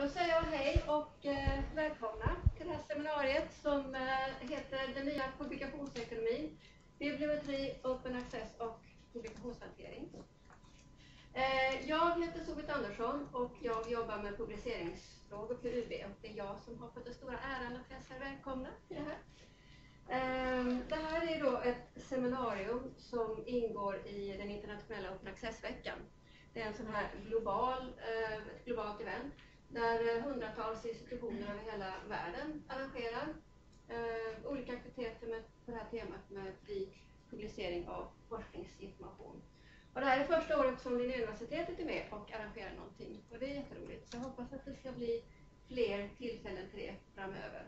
då säger jag hej och eh, välkomna till det här seminariet som eh, heter Den nya publikationsekonomin, bibliometri, open access och publikationshantering. Eh, jag heter Sofie Andersson och jag jobbar med publiceringsfrågor på UB och det är jag som har fått den stora äran att hälsa er välkomna till det här. Eh, det här är då ett seminarium som ingår i den internationella Open Access-veckan. Det är en sån här global, eh, ett globalt event där eh, hundratals institutioner över hela världen arrangerar eh, olika aktiviteter med, på det här temat med fri publicering av forskningsinformation. Och det här är första året som Linnéuniversitetet är med och arrangerar någonting och det är jätteroligt. Så jag hoppas att det ska bli fler tillfällen till det framöver.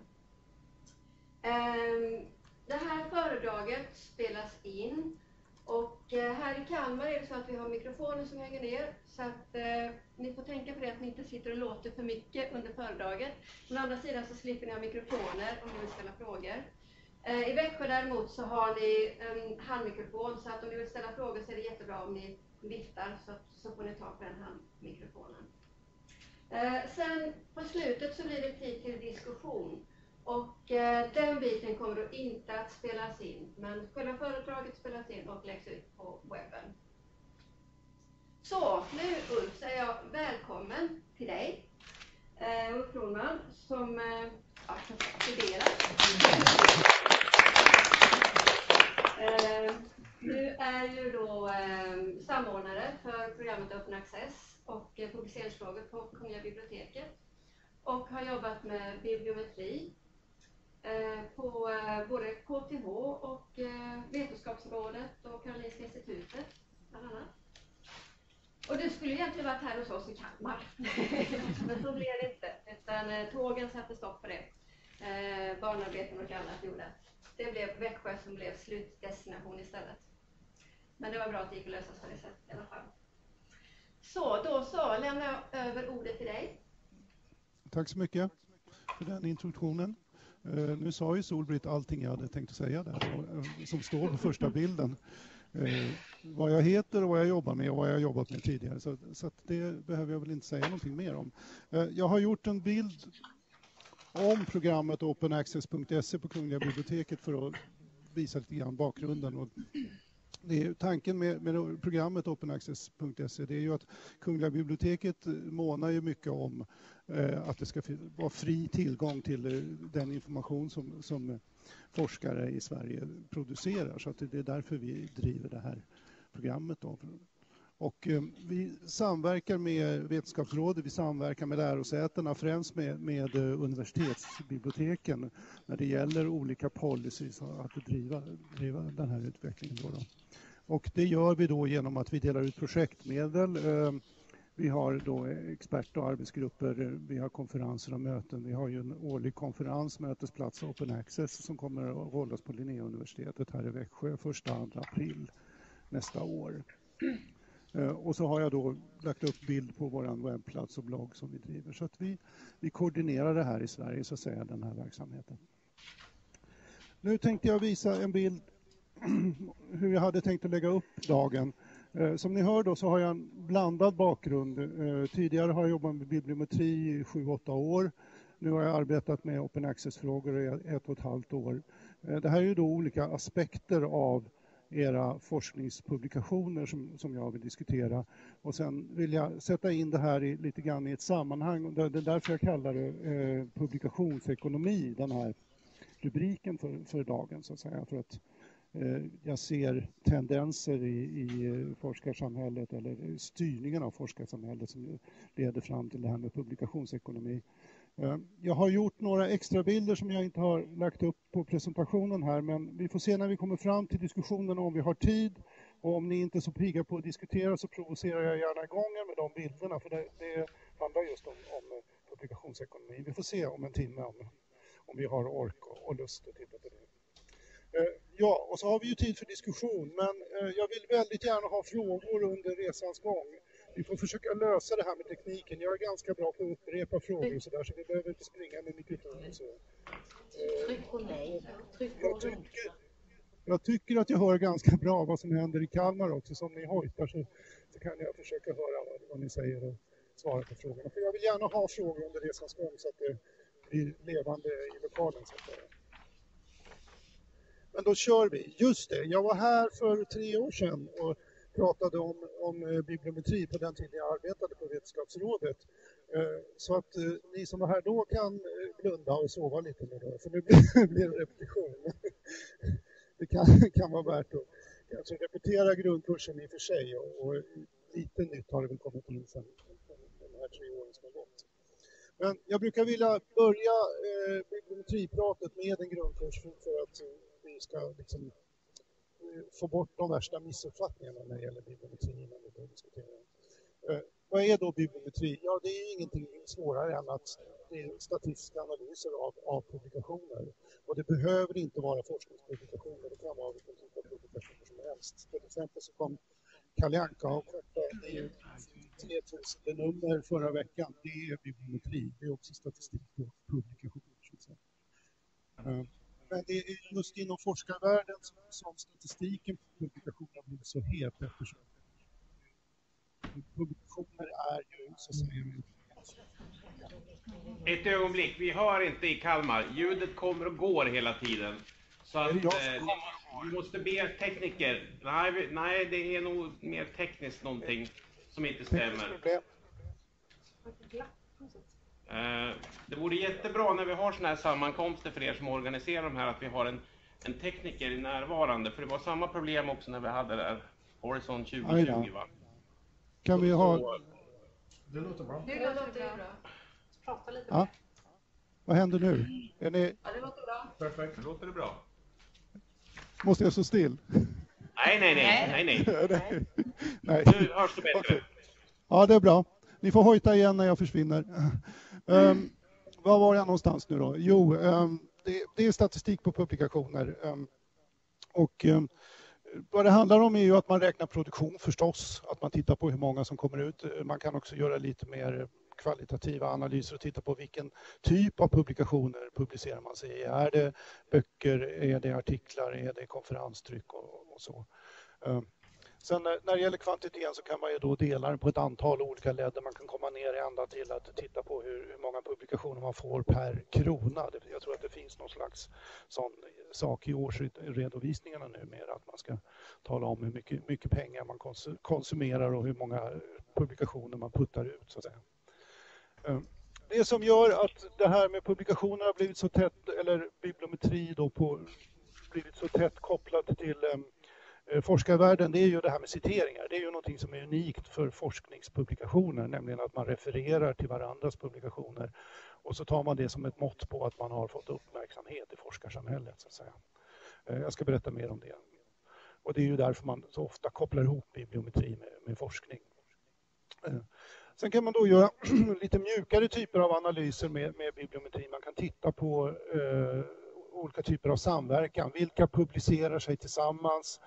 Eh, det här föredraget spelas in och eh, här i Kalmar är det så att vi har mikrofoner som hänger ner så att eh, ni får tänka på det att ni inte sitter och låter för mycket under föredraget. Men å andra sidan så slipper ni ha mikrofoner om ni vill ställa frågor. Eh, I Växjö däremot så har ni en handmikrofon så att om ni vill ställa frågor så är det jättebra om ni viftar så, så får ni ta på den handmikrofonen. Eh, sen på slutet så blir det tid till diskussion. Och eh, den biten kommer då inte att spelas in, men själva föredraget spelas in och läggs ut på webben. Så, nu Ulf säger jag välkommen till dig. Eh, Ulf Kronman, som eh, ja, studerar. Eh, du är ju då eh, samordnare för programmet Open Access och eh, publiceringsfrågor på Kungliga biblioteket och har jobbat med bibliometri på eh, både KTH och eh, Vetenskapsrådet och Karolinska institutet bland annat. Och du skulle egentligen varit här hos oss i Kalmar. Men så blev det inte. Utan tågen satte stopp på det. barnarbeten och annat gjorde det blev Växjö som blev slutdestination istället. Men det var bra att det gick att lösa på det sättet i alla fall. Så, då så lämnar jag över ordet till dig. Tack så mycket för den introduktionen. Uh, nu sa ju Solbritt allting jag hade tänkt att säga där, uh, som står på första bilden. Uh, vad jag heter och vad jag jobbar med och vad jag jobbat med tidigare. Så, så det behöver jag väl inte säga någonting mer om. jag har gjort en bild om programmet openaccess.se på Kungliga biblioteket för att visa lite grann bakgrunden. Och det är, tanken med, med programmet openaccess.se är ju att Kungliga biblioteket månar ju mycket om eh, Eh, att det ska vara fri tillgång till eh, den information som, som eh, forskare i Sverige producerar. Så att det är därför vi driver det här programmet. Då. Och vi samverkar med Vetenskapsrådet, vi samverkar med lärosätena, främst med, med universitetsbiblioteken när det gäller olika policies att driva, driva den här utvecklingen. Då, då. Och det gör vi då genom att vi delar ut projektmedel. Vi har då expert och arbetsgrupper, vi har konferenser och möten. Vi har ju en årlig konferens, Mötesplats Open Access, som kommer att hållas på Linnéuniversitetet här i Växjö 1-2 april nästa år. Eh, och så har jag då lagt upp bild på vår webbplats och blogg som vi driver. Så att vi, vi koordinerar det här i Sverige, så att säga, den här verksamheten. Nu tänkte jag visa en bild hur jag hade tänkt att lägga upp dagen. Eh, som ni hör då så har jag en blandad bakgrund. Eh, tidigare har jag jobbat med bibliometri i 7-8 år. Nu har jag arbetat med open access-frågor i ett och ett halvt år. Eh, det här är ju då olika aspekter av era forskningspublikationer som, som jag vill diskutera. Och sen vill jag sätta in det här i, lite grann i ett sammanhang. Det är därför jag kallar det eh, publikationsekonomi, den här rubriken för, för dagen så att säga. För att eh, Eh, jag ser tendenser i, i eh, forskarsamhället eller eh, styrningen av forskarsamhället som leder fram till det här med publikationsekonomi. Jag har gjort några extra bilder som jag inte har lagt upp på presentationen här men vi får se när vi kommer fram till diskussionen om vi har tid. Och om ni inte är så pigga på att diskutera så provocerar jag gärna igång er med de bilderna för det, det handlar just om, om publikationsekonomi. Vi får se om en timme om, om vi har ork och, och lust att titta på det. Eh, ja, och så har vi ju tid för diskussion men eh, jag vill väldigt gärna ha frågor under resans gång vi får försöka lösa det här med tekniken. Jag är ganska bra på att upprepa frågor och sådär så vi behöver inte springa med mikrofonen. Så. Tryck på nej. Tryck på jag tycker, jag tycker att jag hör ganska bra vad som händer i Kalmar också. Som ni hojtar så, så kan jag försöka höra vad, vad ni säger. svara på frågorna. För jag vill gärna ha frågor under resans gång så att det blir levande i lokalen. Så att. Men då kör vi. Just det, jag var här för tre år sedan och pratade om, om eh, bibliometri på den tiden jag arbetade på Vetenskapsrådet. Eh, så att eh, ni som var här då kan blunda och sova lite nu då, för nu blir det repetition. Det kan, kan vara värt att kanske repetera grundkursen i och för sig och, och lite nytt har det väl kommit in sen de här tre åren som har gått. Men jag brukar vilja börja eh, bibliometripratet med en grundkurs för, för att vi ska liksom, eh, få bort de värsta missuppfattningarna när det gäller bibliometri innan vi börjar diskutera. Eh, vad är då bibliometri? Ja, det är ingenting svårare än att det är statistiska analyser av, av publikationer. Och det behöver inte vara forskningspublikationer, det kan vara vilken typ av publikationer som helst. Till exempel så kom Kalle Anka och är 3000 nummer förra veckan. Det är bibliometri, det är också statistik på publikationer. Uh, men det är just inom forskarvärlden som, som statistiken på publikationer har blivit så het eftersom publikationer är ju så att säga ett ögonblick, vi hör inte i Kalmar. Ljudet kommer och går hela tiden. Så att eh, vi måste be tekniker. Nej, vi, nej, det är nog mer tekniskt någonting som inte stämmer. Eh, det vore jättebra när vi har sådana här sammankomster för er som organiserar de här att vi har en, en tekniker närvarande. För det var samma problem också när vi hade där Horizon 2020 va? Kan vi ha... Det låter bra. Det låter bra. Prata lite ja. Vad händer nu? Är ni... Ja, det låter bra. Perfekt. Det låter det bra. Måste jag stå still? Nej, nej, nej. nej, nej. nej. Nu hörs det bättre. Okay. Ja, det är bra. Ni får hojta igen när jag försvinner. Um, var var jag någonstans nu då? Jo, um, det, det, är statistik på publikationer. Um, och vad det handlar om är ju att man räknar produktion förstås, att man tittar på hur många som kommer ut. Eh, man kan också göra lite mer kvalitativa analyser och titta på vilken typ av publikationer publicerar man sig i. Är det böcker, är det artiklar, är det konferenstryck och, och så. Sen när det gäller kvantiteten så kan man ju då dela den på ett antal olika led där man kan komma ner ända till att titta på hur, hur många publikationer man får per krona. Jag tror att det finns någon slags sån sak i årsredovisningarna numera att man ska tala om hur mycket, mycket pengar man konsumerar och hur många publikationer man puttar ut så att säga. Ehm, det som gör att det här med publikationer har blivit så tätt, eller bibliometri då på, blivit så tätt kopplat till ehm, Eh, forskarvärlden, det är ju det här med citeringar. Det är ju någonting som är unikt för forskningspublikationer, nämligen att man refererar till varandras publikationer och så tar man det som ett mått på att man har fått uppmärksamhet i forskarsamhället. Så att säga. Eh, jag ska berätta mer om det. Och det är ju därför man så ofta kopplar ihop bibliometri med, med forskning. Eh, sen kan man då göra lite mjukare typer av analyser med, med bibliometri. Man kan titta på eh, olika typer av samverkan. Vilka publicerar sig tillsammans?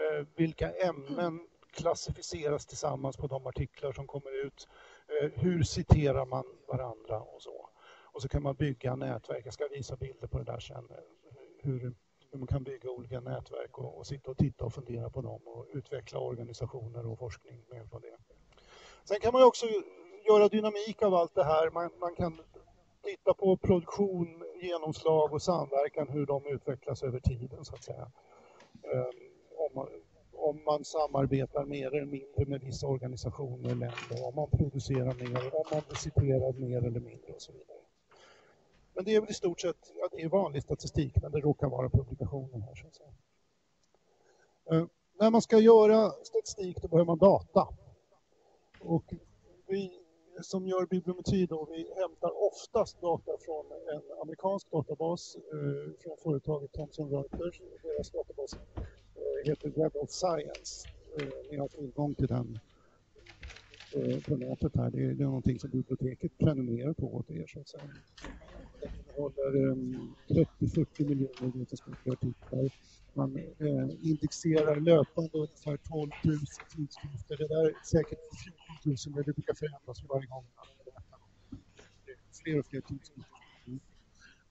Eh, vilka ämnen klassificeras tillsammans på de artiklar som kommer ut? Eh, hur citerar man varandra och så? Och så kan man bygga nätverk. Jag ska visa bilder på det där sen. Eh, hur, hur man kan bygga olika nätverk och, och, sitta och titta och fundera på dem och utveckla organisationer och forskning med hjälp av det. Sen kan man också göra dynamik av allt det här. Man, man kan titta på produktion, genomslag och samverkan, hur de utvecklas över tiden så att säga. Um, om, man, samarbetar mer eller mindre med vissa organisationer, länder, om man producerar mer, om man citerar mer eller mindre och så vidare. Men det är väl i stort sett ja, det är vanlig statistik, men det råkar vara publikationen här. Så att säga. Eh, när man ska göra statistik då behöver man data. Och vi som gör bibliometri då, vi hämtar oftast data från en amerikansk databas eh, från företaget Thomson Reuters. Deras databas Eh, heter Web of Science. Eh, ni har tillgång till den eh, på nätet här. Det är, det är någonting som biblioteket prenumererar på åt er så att säga. Den innehåller ehm, 30-40 miljoner vetenskapliga artiklar. Man eh, indexerar löpande ungefär 12 000 tidskrifter. Det där är säkert 14 000, men det brukar förändras varje gång. Det är fler och fler tidskrifter.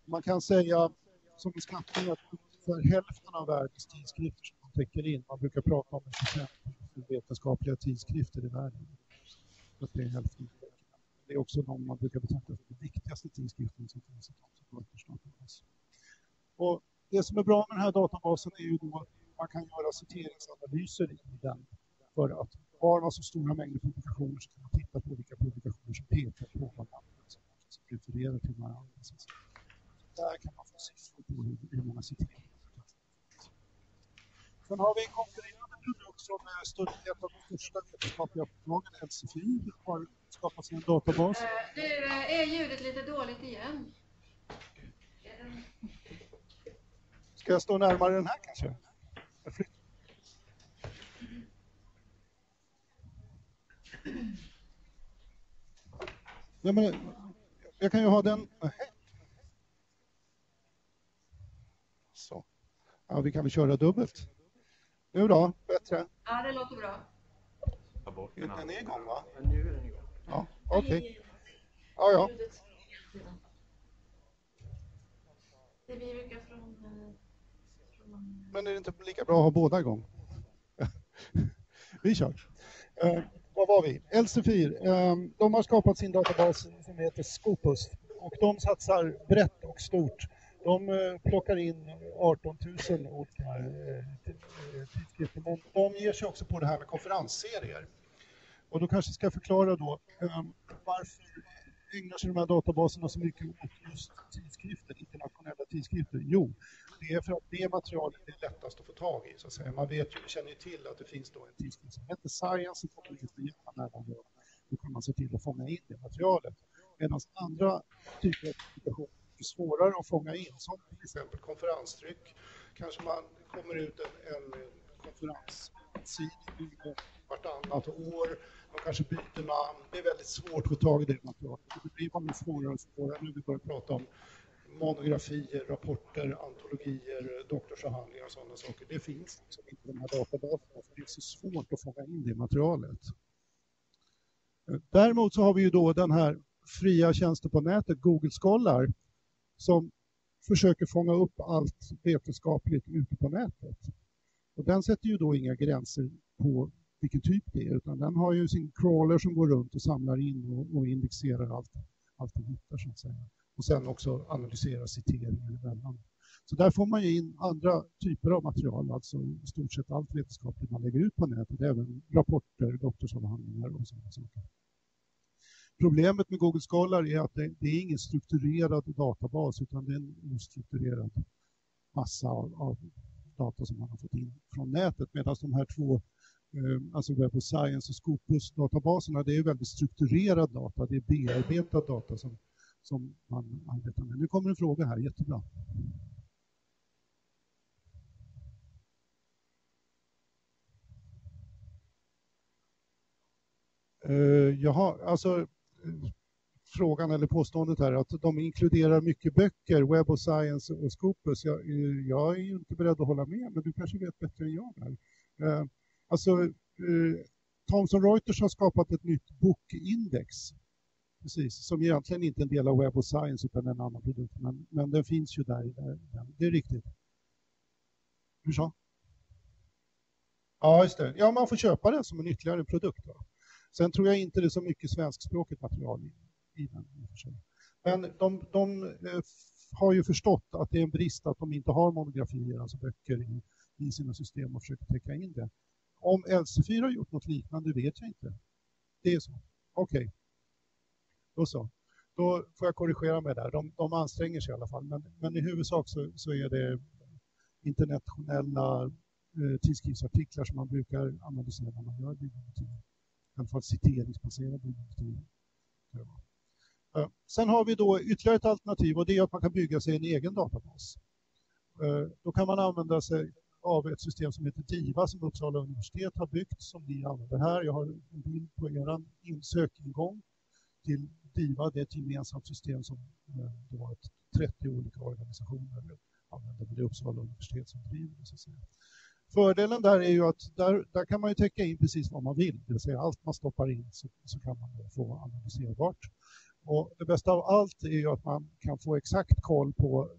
Man kan säga som beskattning att ungefär hälften av världens tidskrifter som täcker in, man brukar prata om 25 vetenskapliga tidskrifter i världen. Att det är hälften. Det är också de man brukar betrakta som de viktigaste tidskrifterna som finns. Och det som är bra med den här databasen är ju då att man kan göra citeringsanalyser i den för att har man så stora mängder publikationer så kan man titta på vilka publikationer som pekar på varandra som refererar till varandra. Där kan man få siffror på hur, hur många citeringar Sen har vi en konkurrerande produkt som är större, ett av de största vetenskapliga förlagen, LCFI, har skapat sin databas. Nu är ljudet lite dåligt igen. Ska jag stå närmare den här kanske? Ja, men, jag kan ju ha den... Så. Ja, vi kan väl köra dubbelt. Nu då? Bättre? Ja, det låter bra. Ta bort Den den. är igång va? Nu är den igång. Ja, okej. Ja, ja. Det blir mycket från... eh, från Men är det inte lika bra att ha båda igång? vi kör. Eh, vad var vi? Elsefir, eh, de har skapat sin databas som heter Scopus och de satsar brett och stort. De eh, plockar in 18 000 olika tidskrifter, men de ger sig också på det här med konferensserier. Och då kanske ska jag förklara då ehm, varför ägnar sig de här databaserna så mycket åt just tidskrifter, internationella tidskrifter? Jo, det är för att det materialet är lättast att få tag i. Så att säga. Man vet ju, känner ju till att det finns då en tidskrift som heter Science, som kommer ut närvarande. Då kan man se till att fånga in det materialet. Medan andra typer av publikationer mycket svårare att fånga in, som till exempel konferenstryck. Kanske man kommer ut en, en konferenssida vartannat år. De kanske byter namn. Det är väldigt svårt att få tag i det materialet. Det blir bara svårare och svårare när vi börjar prata om monografier, rapporter, antologier, doktorsavhandlingar och sådana saker. Det finns liksom inte i de här databaserna, för det är så svårt att fånga in det materialet. Däremot så har vi ju då den här fria tjänsten på nätet, Google Scholar, som försöker fånga upp allt vetenskapligt ute på nätet. Och den sätter ju då inga gränser på vilken typ det är, utan den har ju sin crawler som går runt och samlar in och, och indexerar allt, allt den hittar så att säga. Och sen också analyserar citeringar emellan. Så där får man ju in andra typer av material, alltså i stort sett allt vetenskapligt man lägger ut på nätet, även rapporter, doktorsavhandlingar och sådana saker. Problemet med Google Scholar är att det, det är ingen strukturerad databas utan det är en ostrukturerad massa av, av data som man har fått in från nätet medan de här två eh, alltså Web of Science och Scopus-databaserna, det är väldigt strukturerad data, det är bearbetad data som, som man arbetar med. Nu kommer en fråga här, jättebra. Uh, jaha, alltså frågan eller påståendet här att de inkluderar mycket böcker, Web of Science och Scopus. Jag, jag är ju inte beredd att hålla med, men du kanske vet bättre än jag där. Uh, alltså, uh, Thomson Reuters har skapat ett nytt bokindex, precis, som egentligen inte är en del av Web of Science utan en annan produkt, men, men den finns ju där. där. Det är riktigt. Hur så? Ja, just det. Ja, man får köpa den som en ytterligare produkt. Då. Sen tror jag inte det är så mycket svenskspråkigt material i, i den. Men de, de eh, har ju förstått att det är en brist att de inte har monografier, alltså böcker i, i sina system och försöker täcka in det. Om LC4 har gjort något liknande vet jag inte. Det är så. Okej. Okay. Då så. Då får jag korrigera mig där. De, de anstränger sig i alla fall. Men, men i huvudsak så, så är det internationella eh, tidskriftsartiklar som man brukar analysera när man gör bibliotek alla fall citeringsbaserad bibliotek. Eh, sen har vi då ytterligare ett alternativ och det är att man kan bygga sig en egen databas. Eh, då kan man använda sig av ett system som heter DIVA som Uppsala universitet har byggt som vi använder här. Jag har en bild på er sökingång till DIVA. Det är ett gemensamt system som det var 30 olika organisationer använder. Det är Uppsala universitet som driver det. Så att säga. Fördelen där är ju att där, där kan man ju täcka in precis vad man vill, det vill säga allt man stoppar in så, så kan man få analyserbart. Och det bästa av allt är ju att man kan få exakt koll på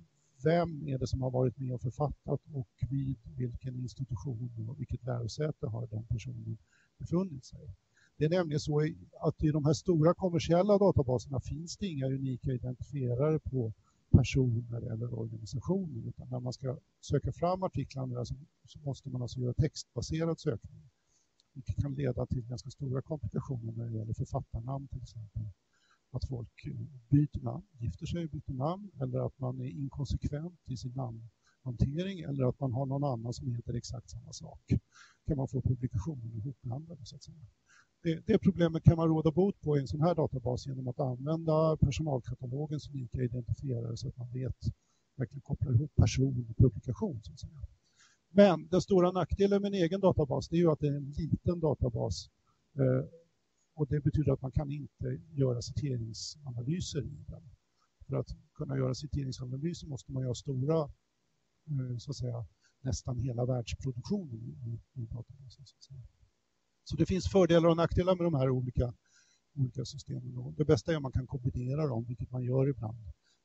vem är det som har varit med och författat och vid vilken institution och vilket lärosäte har den personen befunnit sig. Det är nämligen så att i de här stora kommersiella databaserna finns det inga unika identifierare på personer eller organisationer. Utan när man ska söka fram artiklarna så, så måste man alltså göra textbaserad sökning. Vilket kan leda till ganska stora komplikationer när det gäller författarnamn till exempel. Att folk eh, byter namn, gifter sig och byter namn eller att man är inkonsekvent i sin namnhantering eller att man har någon annan som heter exakt samma sak. kan man få publikationen ihopblandade så att säga. Det, det problemet kan man råda bot på i en sån här databas genom att använda personalkatalogens unika identifierare så att man vet, verkligen kopplar ihop person och publikation. Så att säga. Men den stora nackdelen med en egen databas det är ju att det är en liten databas eh, och det betyder att man kan inte göra citeringsanalyser i den. För att kunna göra citeringsanalyser måste man göra stora, eh, så att säga, nästan hela världsproduktionen i, i databasen. Så, att säga så det finns fördelar och nackdelar med de här olika, olika systemen. Och det bästa är om man kan kombinera dem, vilket man gör ibland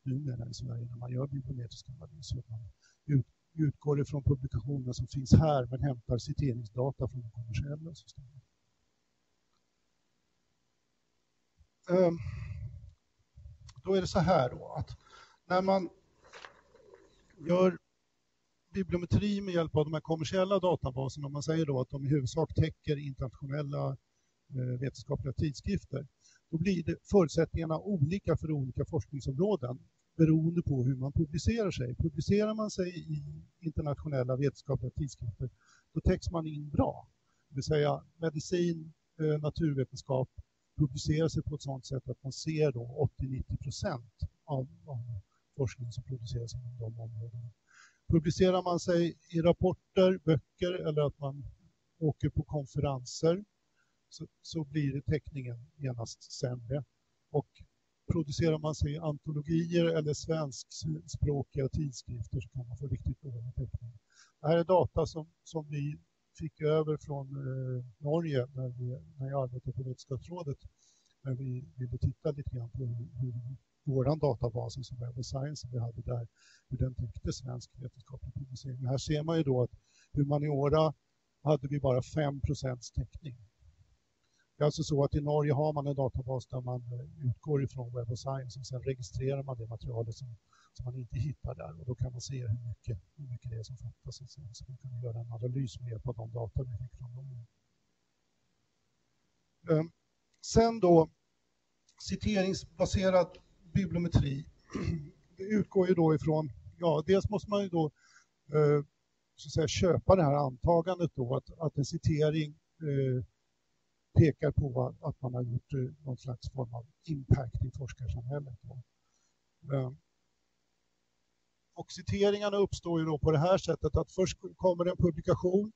numera i Sverige när man gör bibliometriska analyser. Att man utgår ifrån publikationer som finns här men hämtar citeringsdata från de kommersiella systemen. Um, då är det så här då att när man gör bibliometri med hjälp av de här kommersiella databaserna, om man säger då att de i huvudsak täcker internationella eh, vetenskapliga tidskrifter, då blir det förutsättningarna olika för olika forskningsområden beroende på hur man publicerar sig. Publicerar man sig i internationella vetenskapliga tidskrifter, då täcks man in bra. Det vill säga medicin, eh, naturvetenskap publicerar sig på ett sådant sätt att man ser 80-90 procent av, av forskningen som produceras inom de områdena. Publicerar man sig i rapporter, böcker eller att man åker på konferenser så, så blir teckningen genast sämre. Och producerar man sig i antologier eller svenskspråkiga tidskrifter så kan man få riktigt dålig täckning. Det här är data som, som vi fick över från eh, Norge när, vi, när jag arbetade på Vetenskapsrådet. När vi ville titta lite grann på hur, hur vår databas som Web of Science som vi hade där, hur den täckte svensk vetenskaplig publicering. Här ser man ju då att humaniora hade vi bara 5 procents täckning. Det är alltså så att i Norge har man en databas där man eh, utgår ifrån Web of Science och sen registrerar man det materialet som, som man inte hittar där och då kan man se hur mycket, hur mycket det är som fattas. Så, så man kan göra en analys med hjälp av de data vi fick från dem. Ehm, sen då citeringsbaserad bibliometri. Det utgår ju då ifrån, ja dels måste man ju då eh, så att säga, köpa det här antagandet då att, att en citering eh, pekar på att man har gjort eh, någon slags form av impact i forskarsamhället. Eh, och citeringarna uppstår ju då på det här sättet att först kommer en publikation,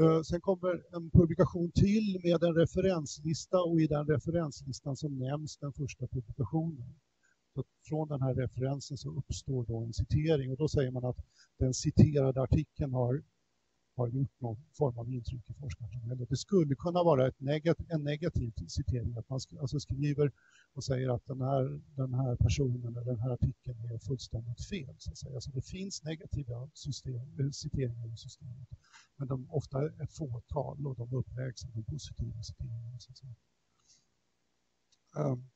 eh, sen kommer en publikation till med en referenslista och i den referenslistan så nämns den första publikationen. Så från den här referensen så uppstår då en citering och då säger man att den citerade artikeln har har gjort någon form av intryck i forskarsamhället. Det skulle kunna vara ett negativ, en negativ citering, att man sk alltså skriver och säger att den här, den här personen eller den här artikeln är fullständigt fel. Så, att säga. så det finns negativa system, eh, citeringar i systemet, men de ofta är fåtal och de uppvägs av de positiva citeringarna. Så att säga. Um,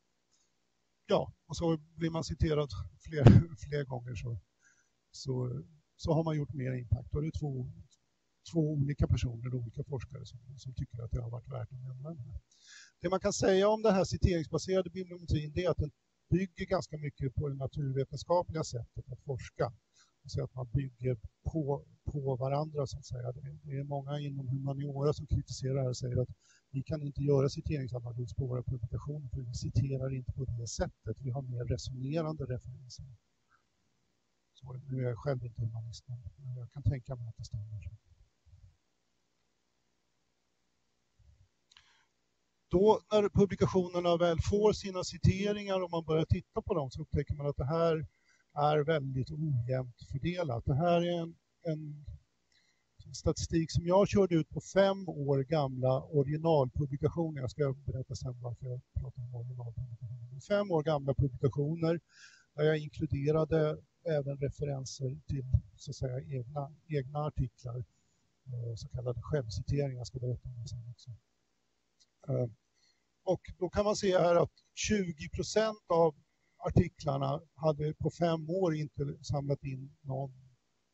ja, och så blir man citerad fler, fler gånger så, så, så har man gjort mer impact. Och det är två, två olika personer, olika forskare som, som tycker att det har varit värt att nämna den här. Det man kan säga om den här citeringsbaserade bibliometrin är att den bygger ganska mycket på det naturvetenskapliga sättet att forska säga, att man bygger på, på varandra så att säga. Det är många inom humaniora som kritiserar det här och säger att vi kan inte göra citeringsanalys på våra publikationer för vi citerar inte på det sättet. Vi har mer resonerande referenser. Så, nu är jag själv inte humanist, men jag kan tänka mig att det stämmer. då när publikationerna väl får sina citeringar och man börjar titta på dem så upptäcker man att det här är väldigt ojämnt fördelat. Det här är en, en statistik som jag körde ut på fem år gamla originalpublikationer. Jag ska berätta sen varför jag pratar om originalpublikationer. Fem år gamla publikationer där jag inkluderade även referenser till så att säga, egna, egna artiklar, eh, så kallade självciteringar. Jag ska berätta om det sen också. Eh, och då kan man se här att 20 procent av artiklarna hade på fem år inte samlat in någon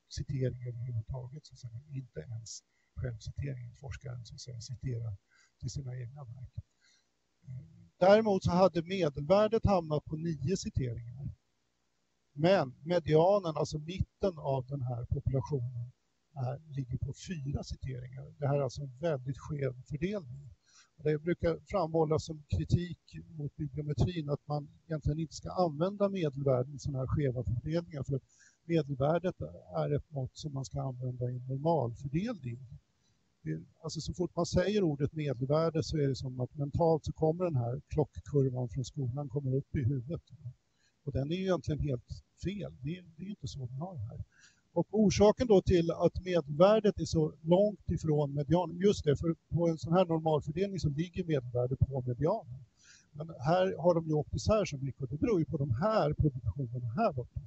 citering överhuvudtaget. Så säga. Inte ens självciteringen, forskaren som citerar till sina egna verk. Däremot så hade medelvärdet hamnat på nio citeringar. Men medianen, alltså mitten av den här populationen, är, ligger på fyra citeringar. Det här är alltså en väldigt skev fördelning. Det brukar framhållas som kritik mot bibliometrin att man egentligen inte ska använda medelvärden i sådana här skeva fördelningar för medelvärdet är ett mått som man ska använda i normalfördelning. Alltså så fort man säger ordet medelvärde så är det som att mentalt så kommer den här klockkurvan från skolan kommer upp i huvudet. Och den är ju egentligen helt fel. Det är, det är inte så vi har det här. Och orsaken då till att medelvärdet är så långt ifrån medianen, just det, för på en sån här normalfördelning så ligger medelvärdet på medianen. Men här har de ju åkt isär så mycket och det beror ju på de här publikationerna här borta.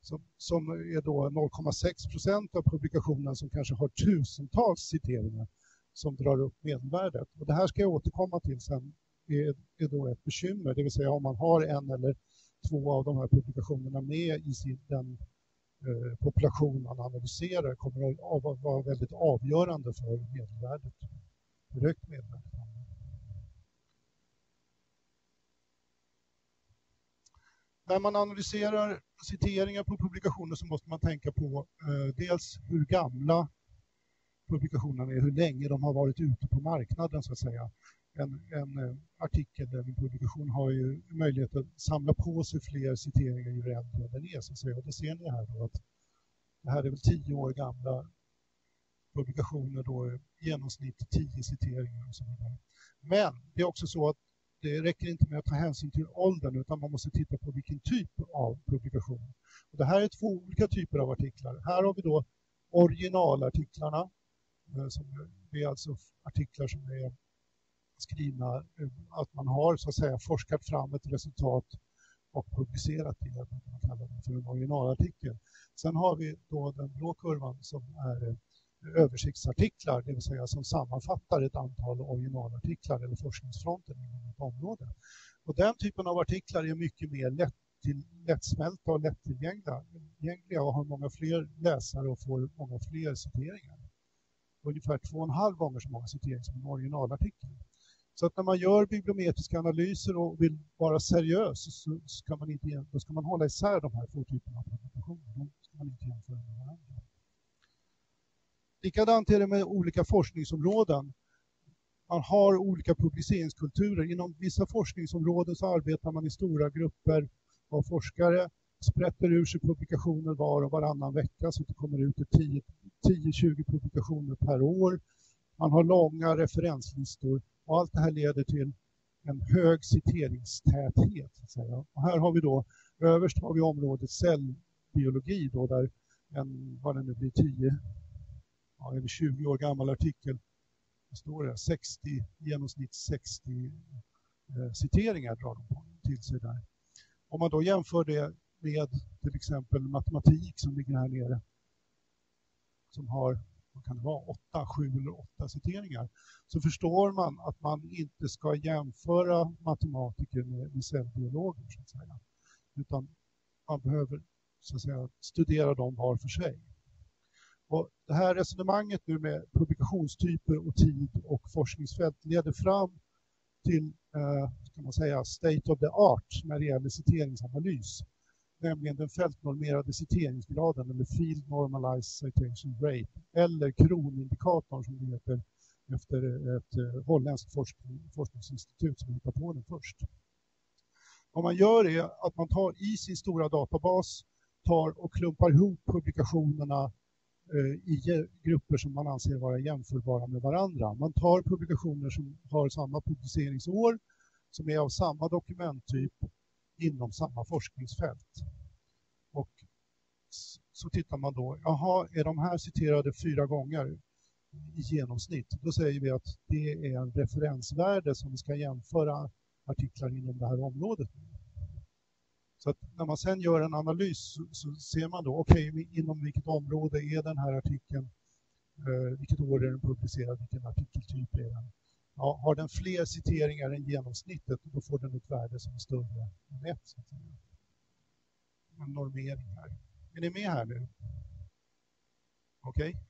Som, som är då 0,6 procent av publikationen som kanske har tusentals citeringar som drar upp medelvärdet. Och det här ska jag återkomma till sen, är, är då ett bekymmer, det vill säga om man har en eller två av de här publikationerna med i sin, den eh, population man analyserar kommer att vara väldigt avgörande för medelvärdet. Hur högt medelvärdet När man analyserar citeringar på publikationer så måste man tänka på eh, dels hur gamla publikationerna är, hur länge de har varit ute på marknaden så att säga en, en eh, artikel eller en publikation har ju möjlighet att samla på sig fler citeringar ju äldre den är. Så säga. Och det ser ni här då att det här är väl tio år gamla publikationer då i genomsnitt tio citeringar och så vidare. Men det är också så att det räcker inte med att ta hänsyn till åldern utan man måste titta på vilken typ av publikation. Och det här är två olika typer av artiklar. Här har vi då originalartiklarna. Eh, det är alltså artiklar som är skrivna, eh, att man har så att säga forskat fram ett resultat och publicerat det, man kallar det för en originalartikel. Sen har vi då den blå kurvan som är eh, översiktsartiklar, det vill säga som sammanfattar ett antal originalartiklar eller forskningsfronten inom ett område. Och den typen av artiklar är mycket mer lätt till, lättsmälta och lättillgängliga och har många fler läsare och får många fler citeringar. Ungefär två och en halv gånger så många citeringar som en originalartikel. Så att när man gör bibliometriska analyser och vill vara seriös så ska man, inte, då ska man hålla isär de här två typerna av publikationer. De ska man inte jämföra med varandra. Likadant är det med olika forskningsområden. Man har olika publiceringskulturer. Inom vissa forskningsområden så arbetar man i stora grupper av forskare, sprätter ur sig publikationer var och varannan vecka så att det kommer ut 10-20 publikationer per år. Man har långa referenslistor allt det här leder till en hög citeringstäthet. Och här har vi då, överst har vi området cellbiologi då där en, vad det nu blir, 10, ja, en 20 år gammal artikel, det står det, 60, genomsnitt 60 eh, citeringar drar de till sig där. Om man då jämför det med till exempel matematik som ligger här nere, som har vad kan det vara, åtta, sju eller åtta citeringar, så förstår man att man inte ska jämföra matematiker med, med cellbiologer, så att säga. Utan man behöver så att säga, studera dem var för sig. Och det här resonemanget nu med publikationstyper och tid och forskningsfält leder fram till eh, kan man säga, state of the art när det gäller citeringsanalys nämligen den fältnormerade citeringsgraden eller Field Normalized Citation Rate eller kronindikatorn som det heter efter ett eh, holländskt forskning, forskningsinstitut som hittade på den först. Vad man gör är att man tar i sin stora databas tar och klumpar ihop publikationerna eh, i grupper som man anser vara jämförbara med varandra. Man tar publikationer som har samma publiceringsår, som är av samma dokumenttyp inom samma forskningsfält. Och så tittar man då, jaha, är de här citerade fyra gånger i genomsnitt? Då säger vi att det är en referensvärde som vi ska jämföra artiklar inom det här området Så att när man sen gör en analys så, så ser man då, okej, okay, inom vilket område är den här artikeln? Eh, vilket år är den publicerad? Vilken artikeltyp är den? Ja, har den fler citeringar än genomsnittet, då får den ett värde som är större än ett. Så att säga. En normering här. Är ni med här nu? Okej? Okay.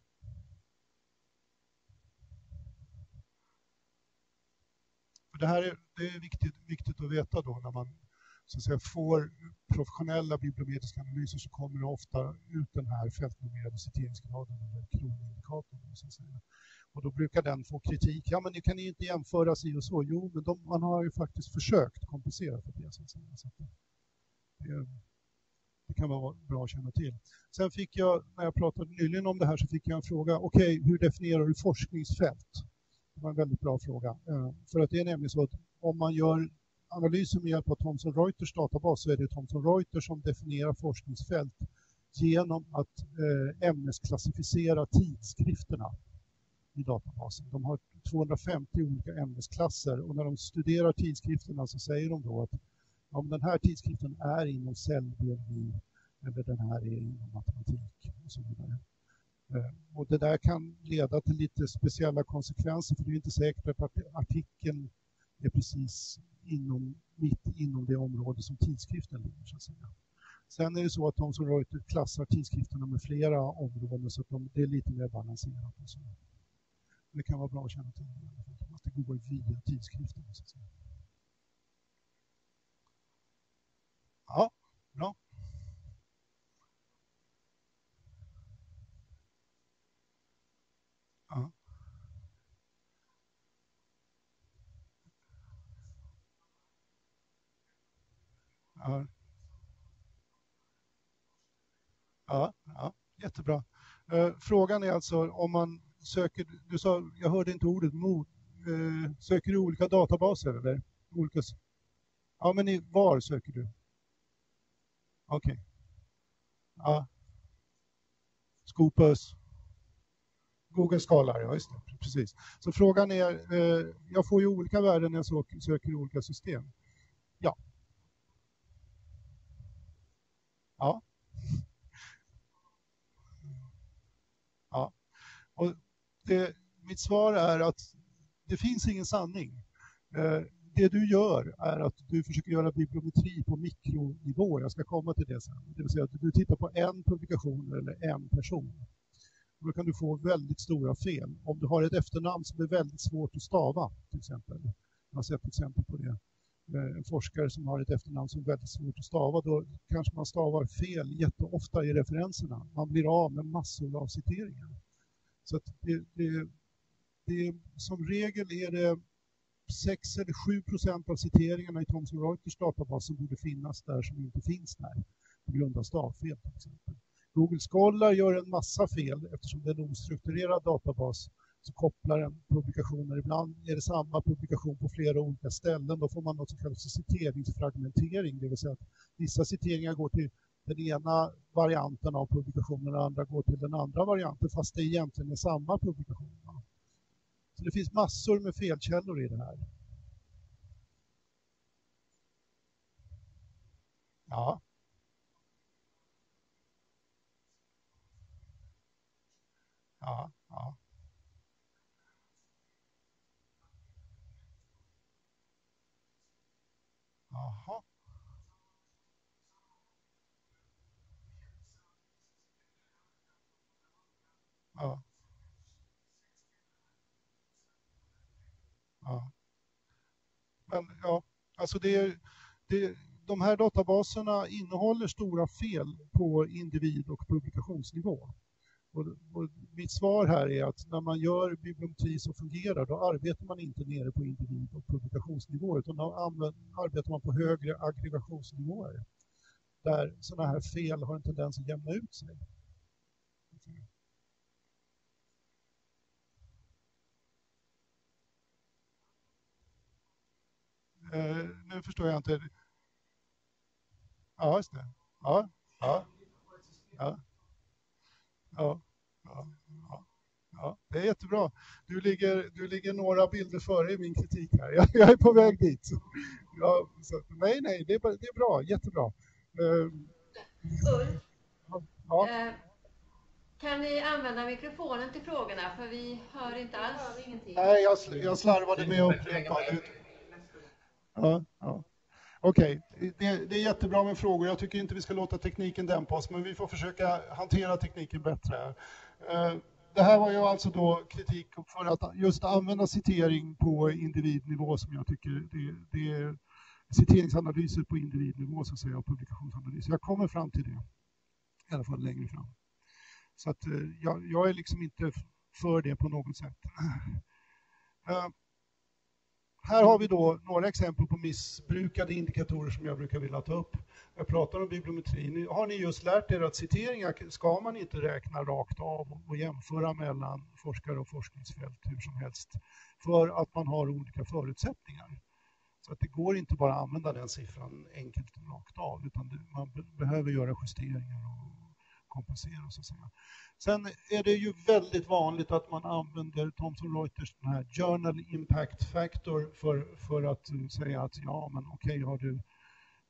Det här är, det är viktigt, viktigt att veta då när man så att säga, får professionella bibliometriska analyser så kommer det ofta ut den här fältnormerade citeringsgraden eller kronindikatorn. Så att säga. Och då brukar den få kritik. Ja, men det kan ju inte jämföra sig och så. Jo, men de, man har ju faktiskt försökt kompensera för det. Så att säga. Det, det, kan vara bra att känna till. Sen fick jag, när jag pratade nyligen om det här, så fick jag en fråga. Okej, okay, hur definierar du forskningsfält? Det var en väldigt bra fråga. Eh, för att det är nämligen så att om man gör analyser med hjälp av Thomson Reuters databas så är det Thomson Reuters som definierar forskningsfält genom att eh, ämnesklassificera tidskrifterna i databasen. De har 250 olika ämnesklasser och när de studerar tidskrifterna så säger de då att om den här tidskriften är inom cellbiologi eller den här är inom matematik och så vidare. Eh, och det där kan leda till lite speciella konsekvenser för det är inte säkert att artikeln är precis inom, mitt inom det område som tidskriften ligger. Så att säga. Sen är det så att de som Reuters klassar tidskrifterna med flera områden så att de, det är lite mer balanserat. Och så. Det kan vara bra att känna till att det går via tidskriften. Så att säga. Ja, bra. Ja. Ja. Ja, ja, jättebra. Eh, frågan är alltså om man söker, du sa, jag hörde inte ordet mot, eh, söker du olika databaser eller? Olika, ja, men i, var söker du? Okej. Okay. Ja. Scopus. Google skalar, ja just det, precis. Så frågan är, eh, jag får ju olika värden när jag söker söker i olika system. Ja. Ja. Och det, mitt svar är att det finns ingen sanning. Eh, det du gör är att du försöker göra bibliometri på mikronivå. Jag ska komma till det sen. Det vill säga att du tittar på en publikation eller en person. Då kan du få väldigt stora fel. Om du har ett efternamn som är väldigt svårt att stava, till exempel. Jag har sett exempel på det. Eh, en forskare som har ett efternamn som är väldigt svårt att stava, då kanske man stavar fel jätteofta i referenserna. Man blir av med massor av citeringar. Så det, det, det, som regel är det 6 eller 7 procent av citeringarna i Thomson Reuters databas som borde finnas där som inte finns där på grund av stavfel till exempel. Google Scholar gör en massa fel eftersom det är en ostrukturerad databas så kopplar den publikationer. Ibland är det samma publikation på flera olika ställen. Då får man något som kallas citeringsfragmentering, det vill säga att vissa citeringar går till den ena varianten av publikationen och andra går till den andra varianten fast det egentligen är samma publikation. Så det finns massor med felkällor i det här. Ja. Ja, ja. Jaha. Men ja, alltså det, det, de här databaserna innehåller stora fel på individ och publikationsnivå. Och, och mitt svar här är att när man gör bibliometri som fungerar då arbetar man inte nere på individ och publikationsnivå utan då arbetar man på högre aggregationsnivåer där sådana här fel har en tendens att jämna ut sig. Uh, nu förstår jag inte. Ja, just det. Ja, ja, ja. Ja, ja, ja, ja, det är jättebra. Du ligger, du ligger några bilder före i min kritik här. Jag, jag är på väg dit. Ja, så, nej, nej, det är, det är bra. Jättebra. Uh, Ulf, ja. eh, Kan ni använda mikrofonen till frågorna? För vi hör inte alls. ingenting. Nej, jag, sl- jag slarvade med att upprepa. Ja, ja. Okej, det, det är jättebra med frågor. Jag tycker inte vi ska låta tekniken dämpa oss, men vi får försöka hantera tekniken bättre. här. Eh, det här var ju alltså då kritik för att just använda citering på individnivå som jag tycker det, det är citeringsanalyser på individnivå så att säga och publikationsanalyser. Jag kommer fram till det, i alla fall längre fram. Så att eh, jag, jag är liksom inte för det på något sätt. Eh, här har vi då några exempel på missbrukade indikatorer som jag brukar vilja ta upp. Jag pratar om bibliometri. Har ni just lärt er att citeringar ska man inte räkna rakt av och jämföra mellan forskare och forskningsfält hur som helst för att man har olika förutsättningar. Så att det går inte bara att använda den siffran enkelt rakt av utan man behöver göra justeringar och kompensera så att säga. Sen är det ju väldigt vanligt att man använder Thomson Reuters den här Journal Impact Factor för, för att säga att ja men okej har du,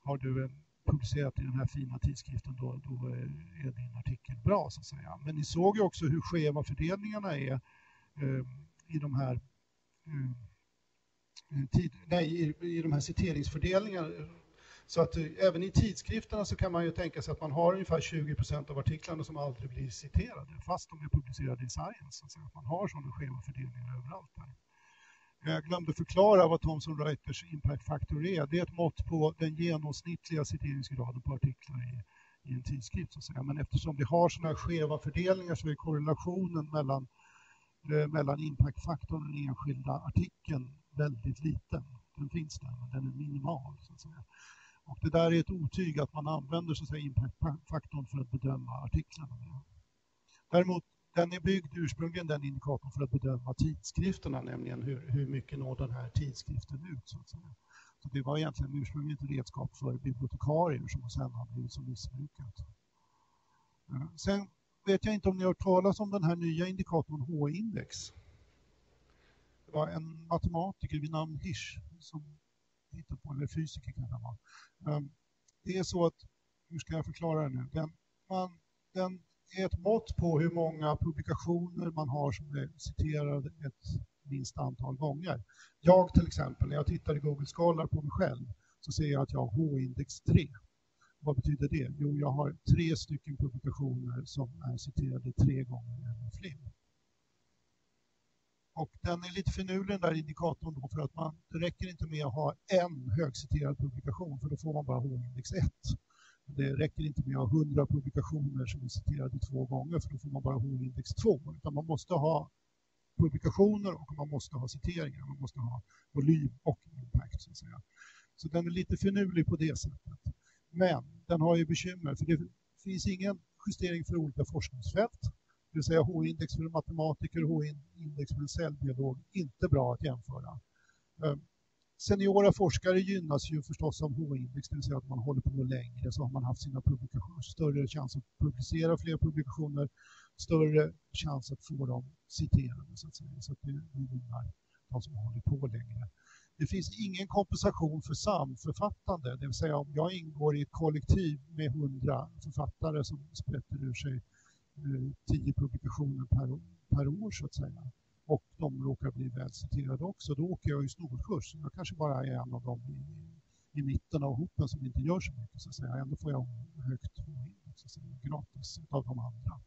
har du eh, publicerat i den här fina tidskriften då, då eh, är din artikel bra så att säga. Men ni såg ju också hur skeva fördelningarna är eh, i de här eh, eh tid, nej, i, i de här citeringsfördelningarna. Så att eh, även i tidskrifterna så kan man ju tänka sig att man har ungefär 20 procent av artiklarna som aldrig blir citerade, fast de är publicerade i Science. Alltså att man har sådana skeva fördelningar överallt. Där. Jag glömde förklara vad Thomson Reuters impact factor är. Det är ett mått på den genomsnittliga citeringsgraden på artiklar i, i en tidskrift. Så att säga. Men eftersom vi har sådana här skeva fördelningar så är korrelationen mellan, eh, mellan impactfaktorn och den enskilda artikeln väldigt liten. Den finns där, men den är minimal. Så att säga. Och det där är ett otyg att man använder så att säga, impactfaktorn för att bedöma artiklarna. Däremot, den är byggd ursprungligen den indikatorn för att bedöma tidskrifterna, nämligen hur, hur mycket når den här tidskriften ut. Så, att säga. så det var egentligen ursprungligen ett redskap för bibliotekarier som sen har blivit så missbrukat. Sen vet jag inte om ni har hört talas om den här nya indikatorn H-index. Det var en matematiker vid namn Hirsch som hittade på, eller fysiker kanske han var. Ehm, det är så att, hur ska jag förklara det nu? Den, man, den är ett mått på hur många publikationer man har som är citerade ett minst antal gånger. Jag till exempel, när jag tittar i Google Scholar på mig själv så ser jag att jag har H-index 3. Vad betyder det? Jo, jag har tre stycken publikationer som är citerade tre gånger eller fler. Och den är lite finurlig den där indikatorn då för att man, det räcker inte med att ha en högciterad publikation för då får man bara H-index 1. Det räcker inte med att ha 100 publikationer som är citerade två gånger för då får man bara H-index 2. Utan man måste ha publikationer och man måste ha citeringar. Man måste ha volym och impact så att säga. Så den är lite finurlig på det sättet. Men den har ju bekymmer för det finns ingen justering för olika forskningsfält. Det vill säga H-index för en matematiker och H-index för en cellbiolog. Inte bra att jämföra. Eh, seniora forskare gynnas ju förstås av H-index, det vill säga att man håller på längre så har man haft sina publikationer, större chans att publicera fler publikationer, större chans att få dem citerade så att säga. Så att det gynnar de som håller på längre. Det finns ingen kompensation för samförfattande, det vill säga om jag ingår i ett kollektiv med hundra författare som sprätter ur sig Eh, tio publikationer per, per år så att säga och de råkar bli väl citerade också, då åker jag ju snorkurs. Jag kanske bara är en av dem i, i mitten av hopen som inte gör så mycket så att säga. Ändå får jag högt så att säga, gratis av de andra.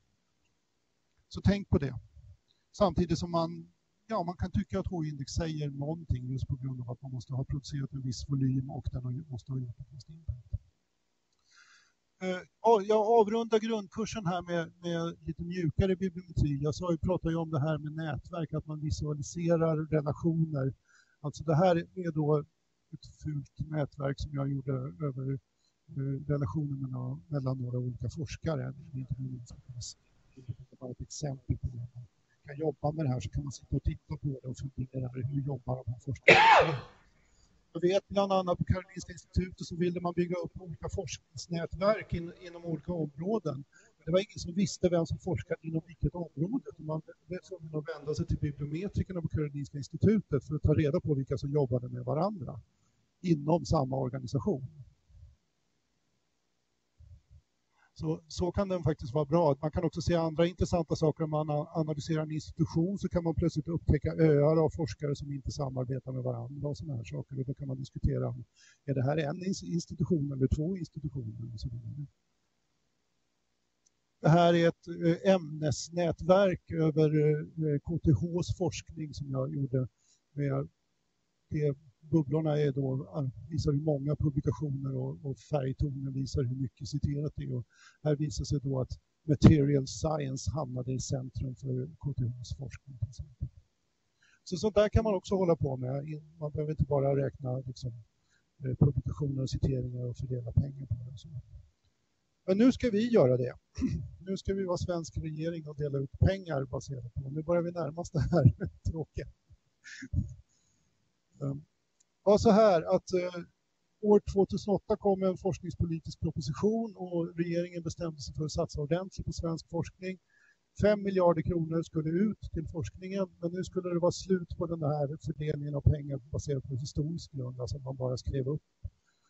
Så tänk på det. Samtidigt som man, ja, man kan tycka att H-index säger någonting just på grund av att man måste ha producerat en viss volym och den måste ha gjort ett visst impact. Eh, jag avrundar grundkursen här med, med, lite mjukare bibliometri. Jag sa, pratade ju om det här med nätverk, att man visualiserar relationer. Alltså det här är då ett fult nätverk som jag gjorde över eh, relationer mellan, mellan några olika forskare. Det är inte det är bara ett exempel på det. Man kan jobba med det här så kan man sitta och titta på det och fundera hur jobbar de här forskarna. Jag vet bland annat på Karolinska institutet så ville man bygga upp olika forskningsnätverk in, inom olika områden. Det var ingen som visste vem som forskade inom vilket område. Man blev tvungen att vända sig till bibliometrikerna på Karolinska institutet för att ta reda på vilka som jobbade med varandra inom samma organisation. Så, så kan den faktiskt vara bra. Man kan också se andra intressanta saker. Om man analyserar en institution så kan man plötsligt upptäcka öar av forskare som inte samarbetar med varandra och sådana här saker. Och då kan man diskutera om är det här en institution eller två institutioner och så vidare. Det här är ett eh, ämnesnätverk över eh, eh, KTHs forskning som jag gjorde. Med det bubblorna är då, visar hur många publikationer och, och färgtonen visar hur mycket citerat det är. Och här visar sig då att material science hamnade i centrum för KTHs forskning. Så sånt där kan man också hålla på med. Man behöver inte bara räkna liksom, eh, publikationer och citeringar och fördela pengar på det. Men nu ska vi göra det. Nu ska vi vara svensk regering och dela ut pengar baserat på. Nu börjar vi närma oss det här tråkiga. Ehm, var så här att eh, år 2008 kom en forskningspolitisk proposition och regeringen bestämde sig för att satsa ordentligt på svensk forskning. 5 miljarder kronor skulle ut till forskningen, men nu skulle det vara slut på den här fördelningen av pengar baserat på historisk grund, alltså att man bara skrev upp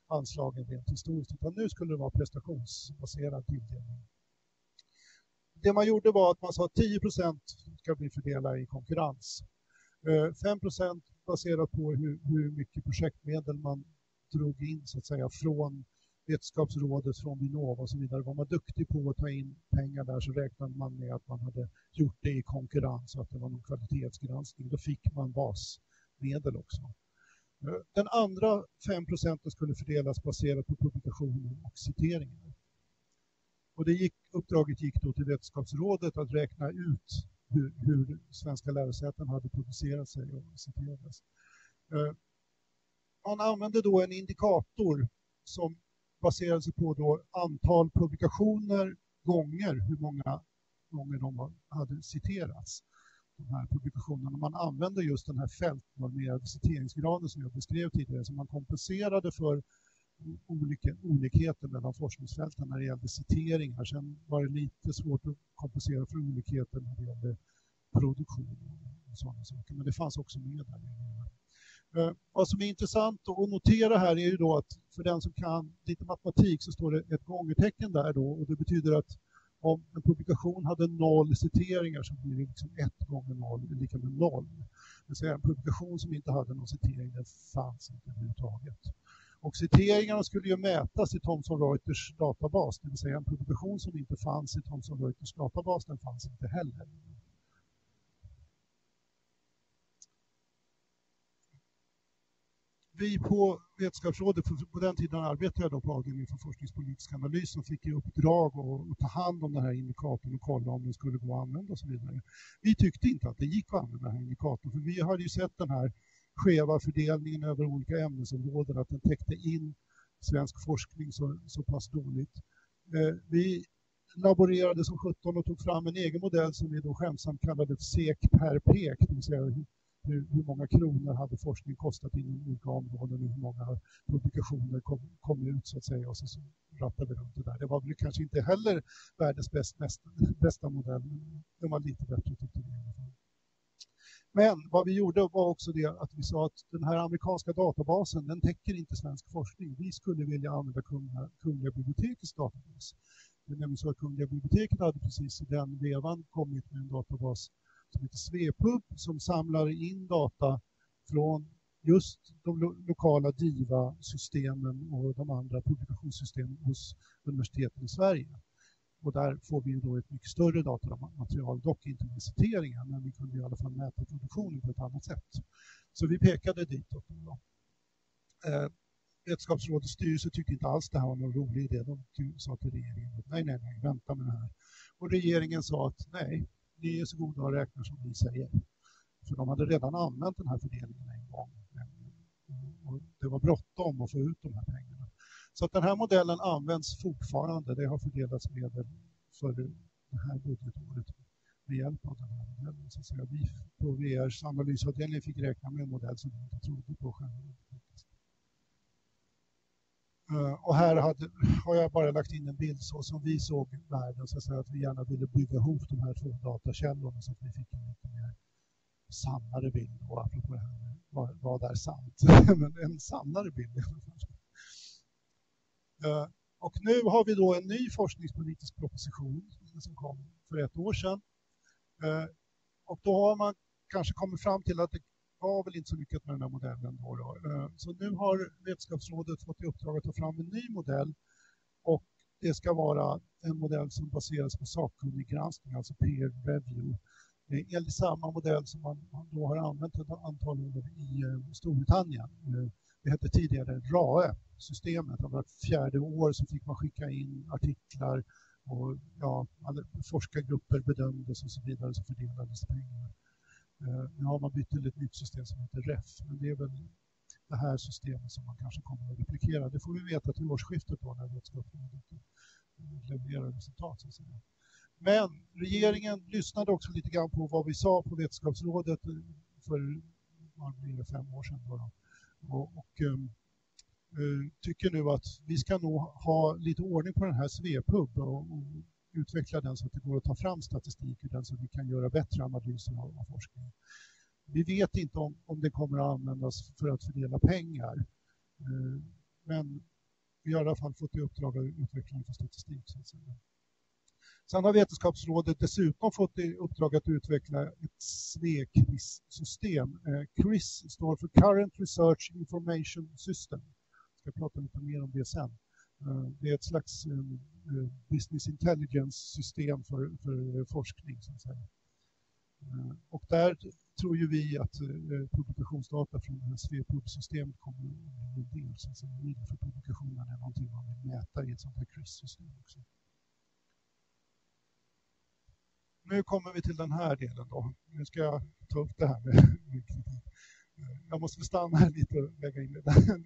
anslagen rent historiskt, utan nu skulle det vara prestationsbaserad tilldelning. Det man gjorde var att man sa att 10 procent ska bli fördelade i konkurrens. Eh, 5 procent baserat på hur, hur mycket projektmedel man drog in så att säga från Vetenskapsrådet, från Vinnova och så vidare. Var man duktig på att ta in pengar där så räknade man med att man hade gjort det i konkurrens och att det var någon kvalitetsgranskning. Då fick man basmedel också. Eh, den andra 5 procenten skulle fördelas baserat på publikationer och citeringar. Och det gick, uppdraget gick då till Vetenskapsrådet att räkna ut hur, hur svenska lärosäten hade producerat sig och citerades. Eh, man använde då en indikator som baserade sig på då antal publikationer gånger hur många gånger de hade citerats. De här publikationerna. Man använde just den här fältnormerade citeringsgraden som jag beskrev tidigare, så man kompenserade för olika, olikheter mellan forskningsfälten när det gällde citeringar. Sen var det lite svårt att kompensera för olikheter när det gällde produktion och sådana saker. Men det fanns också med där. Eh, vad som är intressant att notera här är ju då att för den som kan lite matematik så står det ett gångertecken där då och det betyder att om en publikation hade noll citeringar så blir det liksom ett gånger noll lika med noll. Det vill säga en publikation som inte hade någon citering, den fanns inte överhuvudtaget. Och citeringarna skulle ju mätas i Thomson Reuters databas, det vill säga en publikation som inte fanns i Thomson Reuters databas, den fanns inte heller. Vi på Vetenskapsrådet, på den tiden arbetade jag då på avdelningen för forskningspolitisk analys och fick i uppdrag att ta hand om den här indikatorn och kolla om den skulle gå att använda och så vidare. Vi tyckte inte att det gick att använda den här indikatorn för vi hade ju sett den här skeva fördelningen över olika ämnesområden, att den täckte in svensk forskning så, så pass dåligt. Eh, vi laborerade som 17 och tog fram en egen modell som vi då skämtsamt kallade SEK per pek, det vill säga hur, hur många kronor hade forskning kostat inom olika områden och hur många publikationer kom, kom ut så att säga och så, så rattade vi runt det där. Det var väl kanske inte heller världens bäst, bästa, bästa modell, men den var lite bättre tyckte vi i alla fall. Men vad vi gjorde var också det att vi sa att den här amerikanska databasen den täcker inte svensk forskning. Vi skulle vilja använda Kungliga, Kungliga bibliotekets databas. Det är nämligen så att Kungliga biblioteket hade precis i den vevan kommit med en databas som heter Svepub som samlar in data från just de lo lokala DIVA-systemen och de andra publikationssystemen hos universiteten i Sverige. Och där får vi då ett mycket större datamaterial, dock inte med citeringar, men vi kunde i alla fall mäta produktionen på ett annat sätt. Så vi pekade ditåt. Då. Eh, Vetenskapsrådets styrelse tyckte inte alls det här var någon rolig idé. De sa till regeringen att nej, nej, nej, vänta med det här. Och regeringen sa att nej, ni är så goda och räknar som ni säger. För de hade redan använt den här fördelningen en gång. Och det var bråttom att få ut de här pengarna. Så att den här modellen används fortfarande. Det har fördelats medel för det här budgetåret med hjälp av den här modellen. Så att säga. Vi på VRs analysavdelning fick räkna med en modell som vi inte trodde på själva. Eh, och här hade, har jag bara lagt in en bild så som vi såg världen, så att, säga, att vi gärna ville bygga ihop de här två datakällorna så att vi fick en lite mer sannare bild. Och apropå det här med vad, vad är sant? Men en sannare bild i alla fall. Eh, och nu har vi då en ny forskningspolitisk proposition som kom för ett år sedan. Eh, och då har man kanske kommit fram till att det var väl inte så lyckat med den här modellen. Då, då. Eh, så nu har Vetenskapsrådet fått i uppdrag att ta fram en ny modell och det ska vara en modell som baseras på sakkunnig granskning, alltså peer review. Enligt samma modell som man, då har använt ett antal år i Storbritannien. Det hette tidigare RAE-systemet. Vart fjärde år så fick man skicka in artiklar och ja, forskargrupper bedömdes och så vidare så fördelades pengar. Eh, nu har man bytt till ett nytt system som heter REF, men det är väl det här systemet som man kanske kommer att replikera. Det får vi veta till årsskiftet då när Vetenskapsrådet levererar resultat. Så att säga. Men regeringen lyssnade också lite grann på vad vi sa på Vetenskapsrådet eh, för vad blir det, fem år sedan. Då, och, och um, tycker nu att vi ska nog ha lite ordning på den här Svepub och, och utveckla den så att det går att ta fram statistik ur den så att vi kan göra bättre analyser av, av forskningen. Vi vet inte om, om det kommer att användas för att fördela pengar. Uh, men vi har i alla fall fått i uppdrag att utveckla för statistik. Så att säga. Sen har Vetenskapsrådet dessutom fått i uppdrag att utveckla ett SVE-CRIS-system. Eh, CRIS står för Current Research Information System. Jag ska prata lite mer om det sen. Eh, det är ett slags eh, business intelligence-system för, för forskning. Så att säga. Och där tror ju vi att publikationsdata från det här SVEPUB-systemet kommer att bli en del så att säga, för publikationen är någonting man vill mäta i ett sånt här CRIS-system också nu kommer vi till den här delen då. Nu ska jag ta upp det här med, med kritik. Jag måste stanna här lite och lägga in det.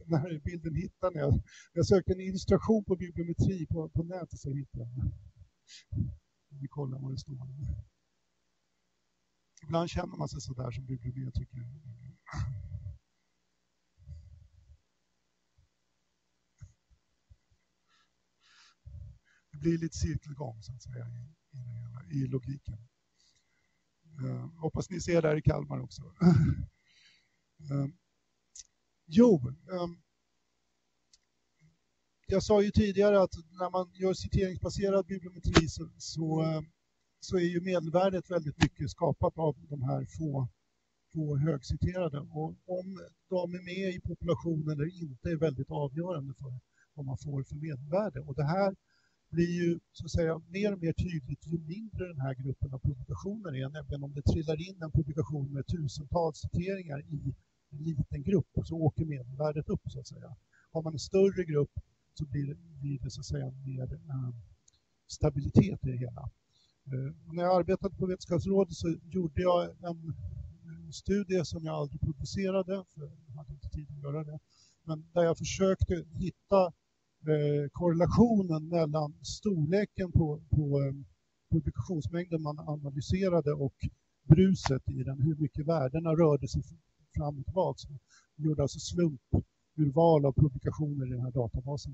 Den här bilden hittade jag. Jag sökte en illustration på bibliometri på, på nätet så hittade jag den. Vi kollar vad det står. Ibland känner man sig sådär som bibliometriker. Det blir lite cirkelgång så att säga Eh, i, logiken. Eh, hoppas ni ser det här i Kalmar också. Eh, jo, jag sa ju tidigare att när man gör citeringsbaserad bibliometri så, så, så är ju medelvärdet väldigt mycket skapat av de här få, få högciterade. Och om de är med i populationen eller inte är väldigt avgörande för vad man får för medelvärde. Och det här blir ju så att säga mer och mer tydligt ju mindre den här gruppen av publikationer är. Nämligen om det trillar in en publikation med tusentals citeringar i en liten grupp så åker medelvärdet upp så att säga. Har man en större grupp så blir, blir det så att säga mer äh, stabilitet i det hela. Äh, när jag arbetade på Vetenskapsrådet så gjorde jag en, en studie som jag aldrig publicerade, för jag hade inte tid att göra det, men där jag försökte hitta Eh, korrelationen mellan storleken på, på eh, publikationsmängden man analyserade och bruset i den, hur mycket värdena rörde sig fram och tillbaka. Vi gjorde alltså slumpurval av publikationer i den här databasen.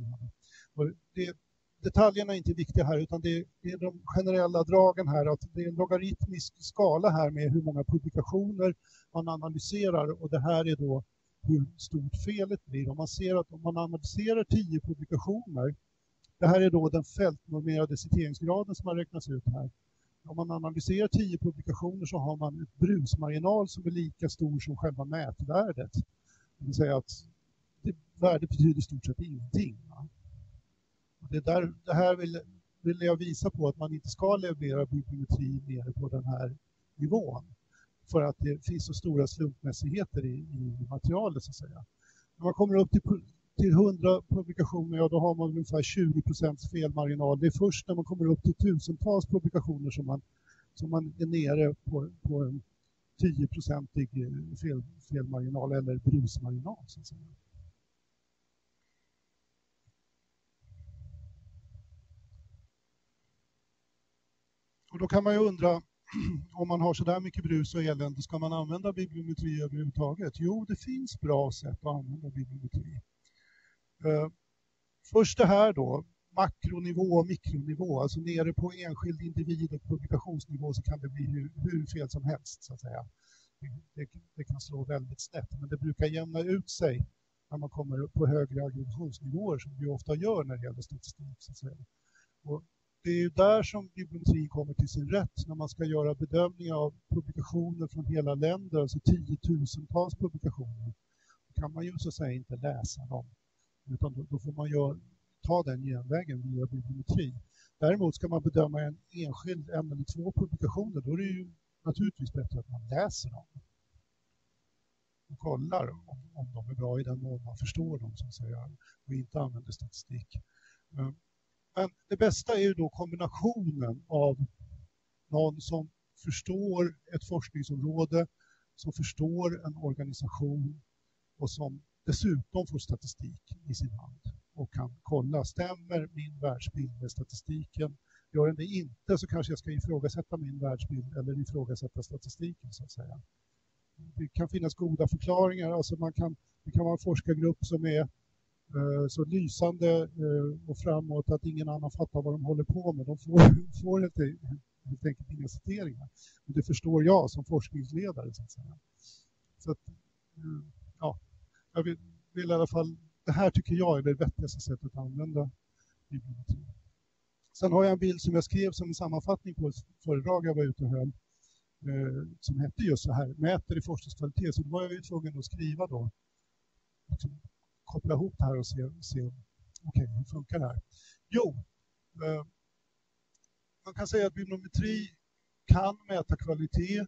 Och det, detaljerna är inte viktiga här utan det är de generella dragen här att det är en logaritmisk skala här med hur många publikationer man analyserar och det här är då hur stort felet blir. Om man ser att om man analyserar tio publikationer, det här är då den fältnormerade citeringsgraden som har räknats ut här. Om man analyserar tio publikationer så har man ett brusmarginal som är lika stor som själva mätvärdet. Det vill säga att det, värdet betyder i stort sett ingenting. Det, där, det här vill, vill jag visa på att man inte ska leverera bibliometri nere på den här nivån för att det finns så stora slumpmässigheter i, i materialet så att säga. När man kommer upp till, till 100 publikationer, ja då har man ungefär 20 procents felmarginal. Det är först när man kommer upp till tusentals publikationer som man, som man är nere på, på en 10-procentig eh, fel, felmarginal eller brusmarginal. Så att säga. Och då kan man ju undra, om man har så där mycket brus och elände, ska man använda bibliometri överhuvudtaget? Jo, det finns bra sätt att använda bibliometri. Eh, först det här då, makronivå och mikronivå, alltså nere på enskild individ och publikationsnivå så kan det bli hur, hur fel som helst så att säga. Det, det, kan slå väldigt snett, men det brukar jämna ut sig när man kommer upp på högre aggregationsnivåer som vi ofta gör när det gäller statistik. Så att säga. Och det är ju där som bibliometrin kommer till sin rätt när man ska göra bedömningar av publikationer från hela länder, alltså tiotusentals publikationer. Då kan man ju så att säga inte läsa dem, utan då, då får man gör, ta den genvägen via bibliometri. Däremot ska man bedöma en enskild en eller två publikationer, då är det ju naturligtvis bättre att man läser dem och kollar om, om de är bra i den mån man förstår dem så att säga, och inte använder statistik. Ehm, men det bästa är ju då kombinationen av någon som förstår ett forskningsområde, som förstår en organisation och som dessutom får statistik i sin hand och kan kolla, stämmer min världsbild med statistiken? Gör den det inte så kanske jag ska ifrågasätta min världsbild eller ifrågasätta statistiken så att säga. Det kan finnas goda förklaringar, alltså man kan, det kan vara en forskargrupp som är Eh, så lysande eh, och framåt att ingen annan fattar vad de håller på med. De får, får helt, e-, helt enkelt inga citeringar. Men det förstår jag som forskningsledare. Så att säga. Så att, eh, ja, jag vill, vill i alla fall det här tycker jag är det vettigaste sättet att använda bibliometri. Sen har jag en bild som jag skrev som en sammanfattning på ett föredrag jag var ute och höll eh, som hette just så här, mäter i forskningskvalitet. Så då var jag ju tvungen att skriva då, liksom, koppla ihop det här och se, se okay, hur funkar det här? Jo, eh, man kan säga att bibliometri kan mäta kvalitet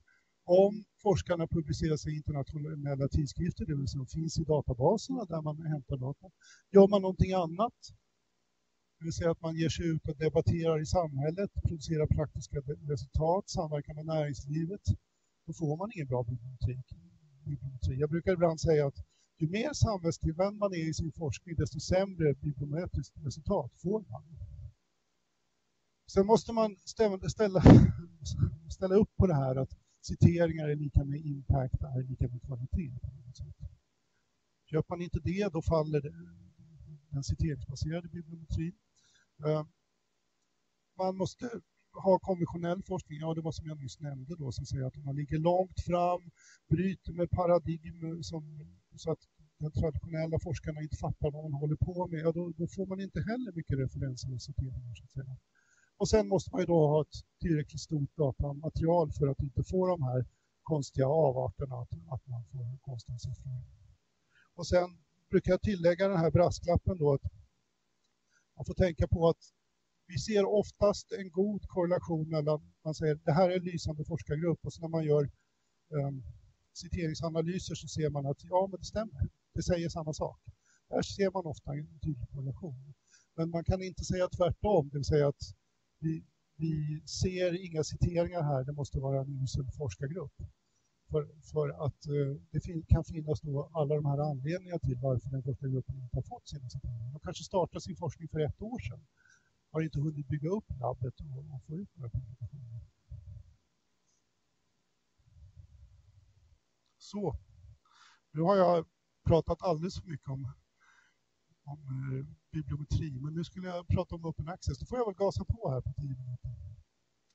om forskarna publicerar sig i internationella tidskrifter, det vill säga finns i databaserna där man hämtar data. Gör man någonting annat, det vill säga att man ger sig ut och debatterar i samhället, producerar praktiska resultat, samverkar med näringslivet, då får man ingen bra bibliometri. Jag brukar ibland säga att ju mer samhällstillvänd man är i sin forskning, desto sämre bibliometriskt resultat får man. Sen måste man ställa, ställa, ställa upp på det här att citeringar är lika med impact, är lika med kvalitet. Köper man inte det, då faller den citeringsbaserade bibliometrin. Eh, man måste ha konventionell forskning, ja det var som jag nyss nämnde då, som säger att om man ligger långt fram, bryter med paradigm som, så att de traditionella forskarna inte fattar vad man håller på med, ja då, då får man inte heller mycket referenser och citeringar. Så att säga. Och sen måste man ju då ha ett tillräckligt stort datamaterial för att inte få de här konstiga avarterna, att, att man får konstiga siffror. Och sen brukar jag tillägga den här brasklappen då att man får tänka på att vi ser oftast en god korrelation mellan, man säger det här är en lysande forskargrupp och så när man gör um, citeringsanalyser så ser man att ja, men det stämmer. Det säger samma sak. Där ser man ofta en tydlig korrelation. Men man kan inte säga tvärtom, det vill säga att vi, vi ser inga citeringar här, det måste vara en usel forskargrupp. För, för att eh, det fin kan finnas då alla de här anledningarna till varför den forskargruppen inte har fått sina citeringar. De kanske startade sin forskning för ett år sedan, har inte hunnit bygga upp labbet och, och få ut några publikationer. Så, nu har jag pratat alldeles för mycket om, om eh, bibliometri. Men nu skulle jag prata om open access. Då får jag väl gasa på här på tio minuter.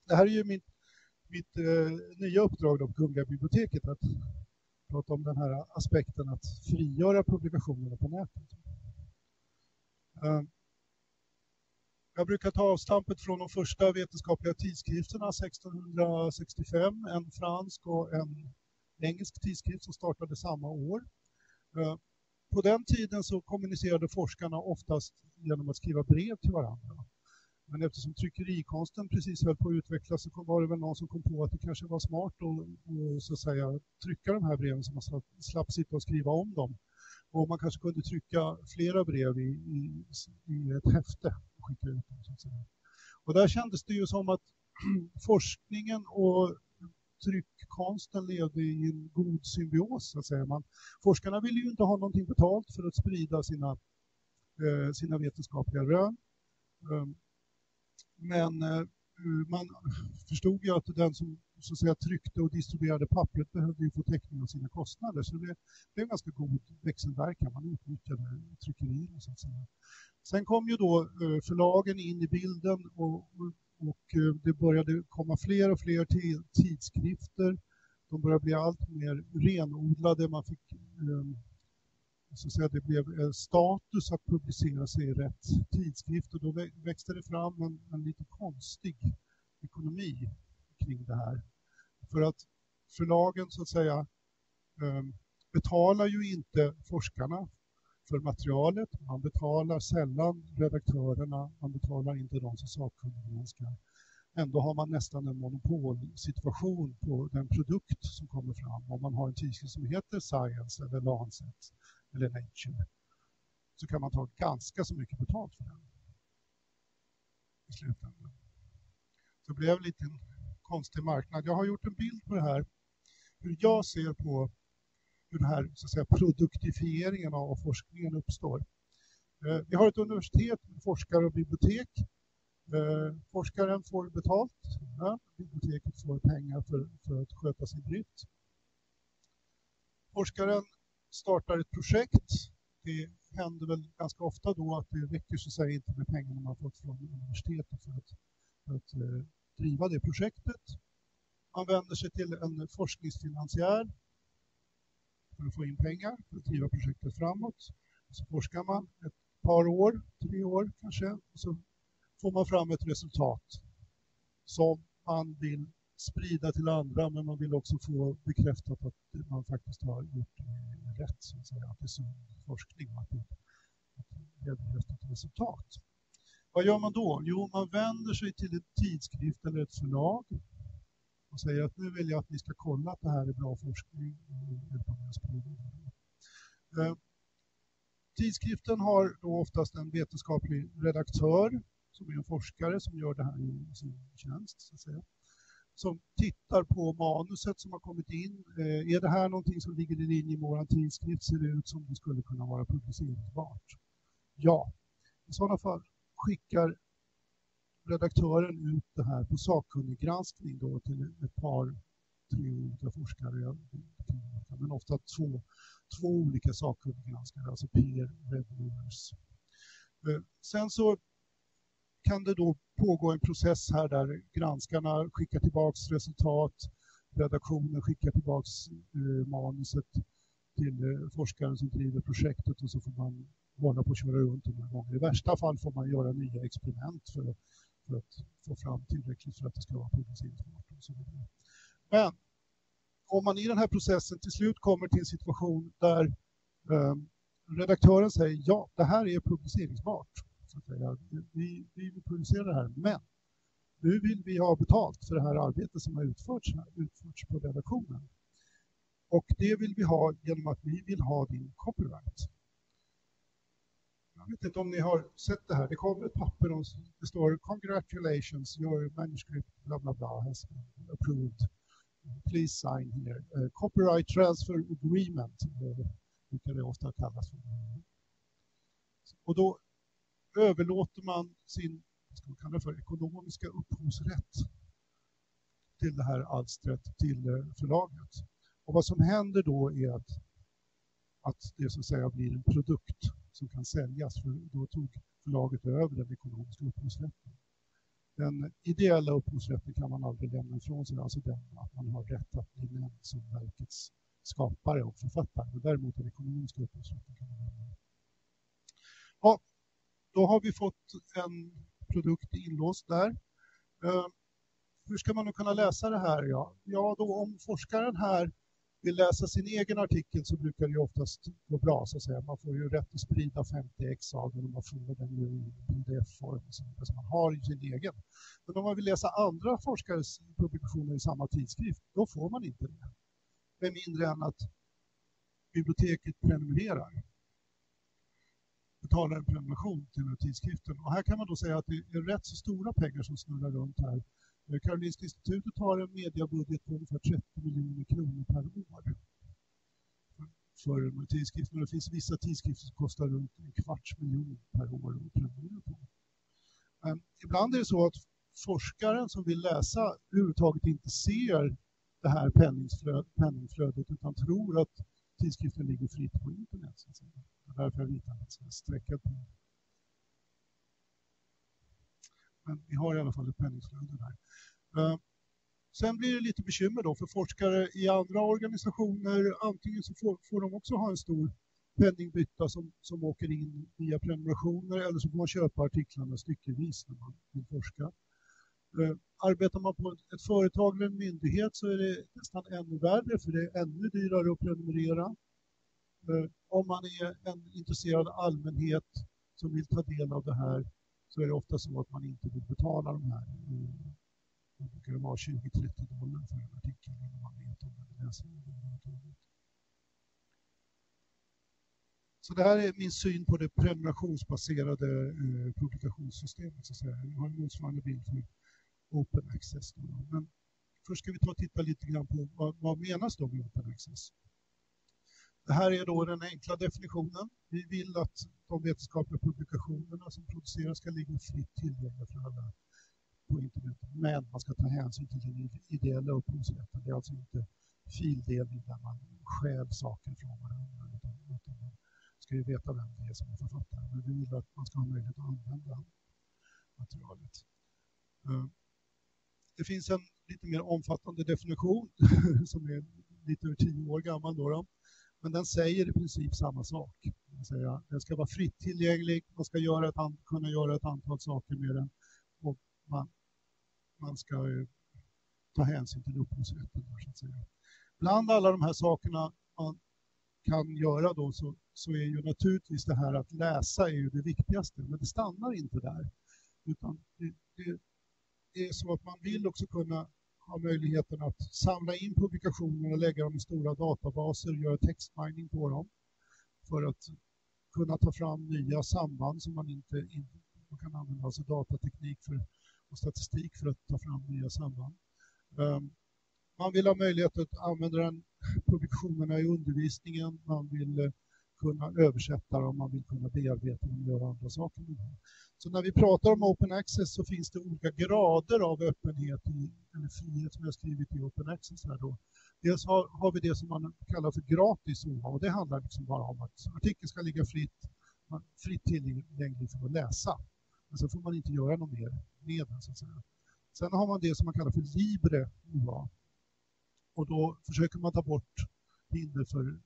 Det här är ju mitt, mitt eh, nya uppdrag då på Kungliga biblioteket att prata om den här aspekten att frigöra publikationerna på nätet. Eh, jag brukar ta avstampet från de första vetenskapliga tidskrifterna 1665, en fransk och en engelsk tidskrift som startade samma år. Eh, på den tiden så kommunicerade forskarna oftast genom att skriva brev till varandra. Men eftersom tryckerikonsten precis höll på att utvecklas så var det väl någon som kom på att det kanske var smart att, så att säga, trycka de här breven så man slapp, slapp sitta och skriva om dem. Och man kanske kunde trycka flera brev i, i, i ett häfte och skicka ut dem. Så att säga. Och där kändes det ju som att forskningen och tryckkonsten levde i en god symbios. Så att säga. Man, forskarna ville ju inte ha någonting betalt för att sprida sina, eh, sina vetenskapliga rön. Um, men eh, man förstod ju att den som så att säga, tryckte och distribuerade pappret behövde ju få täckning av sina kostnader. Så det blev en ganska god växelverkan. Man utnyttjade tryckerierna så att säga. Sen kom ju då eh, förlagen in i bilden och och och eh, det började komma fler och fler tidskrifter. De började bli allt mer renodlade. Man fick ehm, så att säga, det blev eh, status att publicera sig i rätt tidskrift och då växte det fram en, en lite konstig ekonomi kring det här. För att förlagen så att säga ehm, betalar ju inte forskarna för materialet. Man betalar sällan redaktörerna, man betalar inte de som sakkunniggranskar. Ändå har man nästan en monopolsituation på den produkt som kommer fram. Om man har en tidskrift som heter Science eller Lancet eller Nature så kan man ta ganska så mycket betalt för den i slutändan. Så det blev en liten konstig marknad. Jag har gjort en bild på det här, hur jag ser på hur den här så att säga, produktifieringen av forskningen uppstår. Eh, vi har ett universitet med forskare och bibliotek. Eh, forskaren får betalt, ja, biblioteket får pengar för, för att sköta sin drift. Forskaren startar ett projekt. Det händer väl ganska ofta då att det räcker så att säga inte med pengarna man fått från universitetet för att, för att eh, driva det projektet. Man vänder sig till en forskningsfinansiär för att få in pengar för att driva projektet framåt. Så forskar man ett par år, tre år kanske, och så får man fram ett resultat som man vill sprida till andra, men man vill också få bekräftat att man faktiskt har gjort rätt, så att säga, att det är sund forskning och att det är ett resultat. Vad gör man då? Jo, man vänder sig till en tidskrift eller ett förlag och säger att nu vill jag att ni ska kolla att det här är bra forskning eh, Tidskriften har då oftast en vetenskaplig redaktör som är en forskare som gör det här i sin tjänst. Så att säga. Som tittar på manuset som har kommit in. Eh, är det här någonting som ligger i linje med vår tidskrift? Ser det ut som det skulle kunna vara publiceringsbart? Ja, i sådana fall skickar redaktören ut det här på sakkunniggranskning då till ett par, tre olika forskare, men ofta två, två olika sakkunniggranskare, alltså peer reviewers. Eh, sen så kan det då pågå en process här där granskarna skickar tillbaks resultat, redaktionen skickar tillbaks eh, manuset till eh, forskaren som driver projektet och så får man hålla på att köra runt de här gångerna. I värsta fall får man göra nya experiment för att för att få fram tillräckligt för att det ska vara publiceringsbart. Men om man i den här processen till slut kommer till en situation där eh, redaktören säger ja, det här är publiceringsbart. Så att säga. Vi, vi vill publicera det här, men nu vill vi ha betalt för det här arbetet som har utförts, utförts på redaktionen. Och det vill vi ha genom att vi vill ha din copyright. Jag vet inte om ni har sett det här. Det kommer ett papper och det står Congratulations, your manuscript bla bla bla has been approved. Please sign here. Uh, copyright transfer agreement brukar det ofta kallas för. Och då överlåter man sin ska man kalla det för, ekonomiska upphovsrätt till det här alstret till eh, förlaget. Och vad som händer då är att, att det så att säga blir en produkt som kan säljas, för då tog förlaget över den ekonomiska upphovsrätten. Den ideella upphovsrätten kan man aldrig lämna ifrån sig, alltså den att man har rätt att bli nämnd som verkets skapare och författare. Men däremot den ekonomiska upphovsrätten kan man lämna. Ja, då har vi fått en produkt inlåst där. Eh, hur ska man nu kunna läsa det här? Ja, ja då om forskaren här vill läsa sin egen artikel så brukar det oftast gå bra. Så att säga. Man får ju rätt att sprida 50 ex av den och man får den i pdf-form som man har i sin egen. Men om man vill läsa andra forskares publikationer i samma tidskrift, då får man inte det. Med mindre än att biblioteket prenumererar betalar en prenumeration till den här tidskriften. Och här kan man då säga att det är rätt så stora pengar som snurrar runt här Eh, Karolinska institutet har en mediebudget på ungefär 30 miljoner kronor per år för de här tidskrifterna. Det finns vissa tidskrifter som kostar runt en kvarts miljon per år att prenumerera på. Men ibland är det så att forskaren som vill läsa överhuvudtaget inte ser det här penningflödet utan tror att tidskriften ligger fritt på internet. Så att säga. Det är därför jag ritar en streckad på men vi har i alla fall ett penningflöde där. Eh, sen blir det lite bekymmer då för forskare i andra organisationer. Antingen så får, får de också ha en stor penningbytta som, som åker in via prenumerationer eller så får man köpa artiklarna styckevis när man vill forska. Eh, arbetar man på ett företag eller en myndighet så är det nästan ännu värre för det är ännu dyrare att prenumerera. Eh, om man är en intresserad allmänhet som vill ta del av det här så är det ofta så att man inte vill betala de här eh, det brukar vara 20-30 dollar för en artikel innan man vet om den läser Så det här är min syn på det prenumerationsbaserade eh, publikationssystemet. Så att säga. Jag har en motsvarande bild för Open Access. Men först ska vi ta och titta lite grann på vad, vad menas då med Open Access. Det här är då den enkla definitionen. Vi vill att de vetenskapliga publikationerna som produceras ska ligga fritt tillgängliga för alla på internet. Men man ska ta hänsyn till den ideella upphovsrätten. Det är alltså inte fildelning där man stjäl saker från varandra. Utan, utan man ska ju veta vem det är som är författare. Men vi vill att man ska ha möjlighet att använda materialet. Eh, det finns en lite mer omfattande definition som är lite över tio år gammal. Då, då. Men den säger i princip samma sak. Säga, den ska vara fritt tillgänglig, man ska göra ett, kunna göra ett antal saker med den och man, man ska eh, ta hänsyn till upphovsrätten. så att säga. Bland alla de här sakerna man kan göra då så, så är ju naturligtvis det här att läsa är ju det viktigaste, men det stannar inte där. Utan det, det, det är så att man vill också kunna ha möjligheten att samla in publikationer och lägga dem i stora databaser, göra textmining på dem för att kunna ta fram nya samband som man inte, man kan använda alltså datateknik för, och statistik för att ta fram nya samband. Um, man vill ha möjlighet att använda den, publikationerna i undervisningen, man vill eh, kunna översätta dem, man vill kunna bearbeta dem och göra andra saker med dem. Så när vi pratar om open access så finns det olika grader av öppenhet i, eller frihet som jag skrivit i open access här då. Dels har, har vi det som man kallar för gratis OHA och det handlar liksom bara om att artikeln ska ligga fritt, fritt tillgänglig för att läsa. Men så får man inte göra något mer med den så att säga. Sen har man det som man kallar för libre OHA och då försöker man ta bort hinder för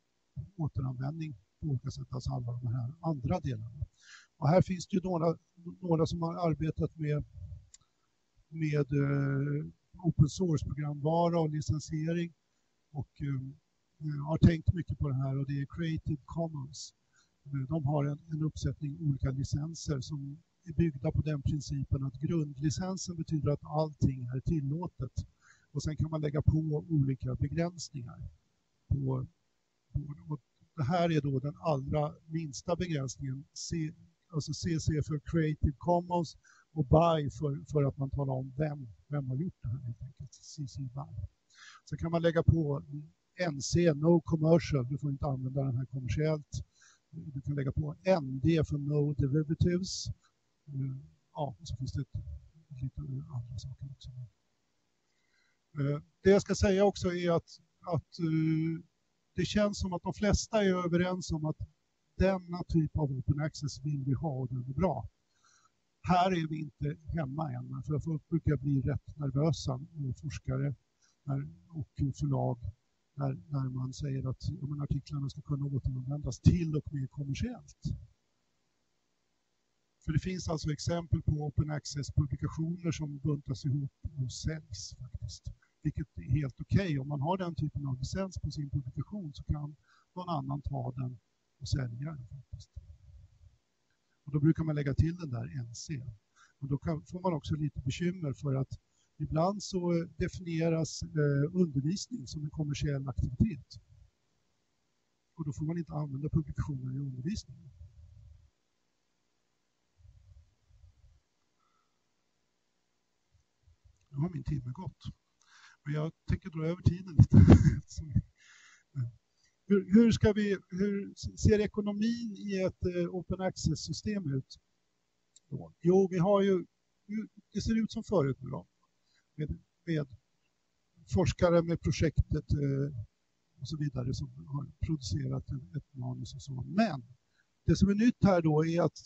återanvändning på olika sätt, alltså alla de här andra delarna. Och här finns det ju några, några som har arbetat med, med eh, open source-programvara och licensiering och eh, eh, har tänkt mycket på det här och det är Creative Commons. De har en, en uppsättning olika licenser som är byggda på den principen att grundlicensen betyder att allting är tillåtet och sen kan man lägga på olika begränsningar. På, på, det här är då den allra minsta begränsningen, C, alltså CC för Creative Commons och BY för, för att man talar om vem, vem har gjort det här helt enkelt, CC BY. Så kan man lägga på NC, No Commercial, du får inte använda den här kommersiellt. Du kan lägga på ND för No Derivatives. Eh, ja, så finns det lite andra saker också. Eh, det jag ska säga också är att, att eh, det känns som att de flesta är överens om att denna typ av open access vill vi ha och den är bra. Här är vi inte hemma än, för folk brukar bli rätt nervösa, forskare och förlag, när, när man säger att ja, artiklarna ska kunna återanvändas till och med kommersiellt. För det finns alltså exempel på open access-publikationer som buntas ihop och säljs faktiskt vilket är helt okej. Okay. Om man har den typen av licens på sin publikation så kan någon annan ta den och sälja den. Faktiskt. Och då brukar man lägga till den där NC. Och då kan, får man också lite bekymmer för att ibland så eh, definieras eh, undervisning som en kommersiell aktivitet. Och då får man inte använda publikationer i undervisningen. Nu har min timme gått. Och jag tänker dra över tiden lite. hur, hur, ska vi, hur ser ekonomin i ett eh, open access-system ut? Jo, vi har ju, det ser ut som förut nu då, med, med forskare med projektet eh, och så vidare som har producerat ett manus och så. Men det som är nytt här då är att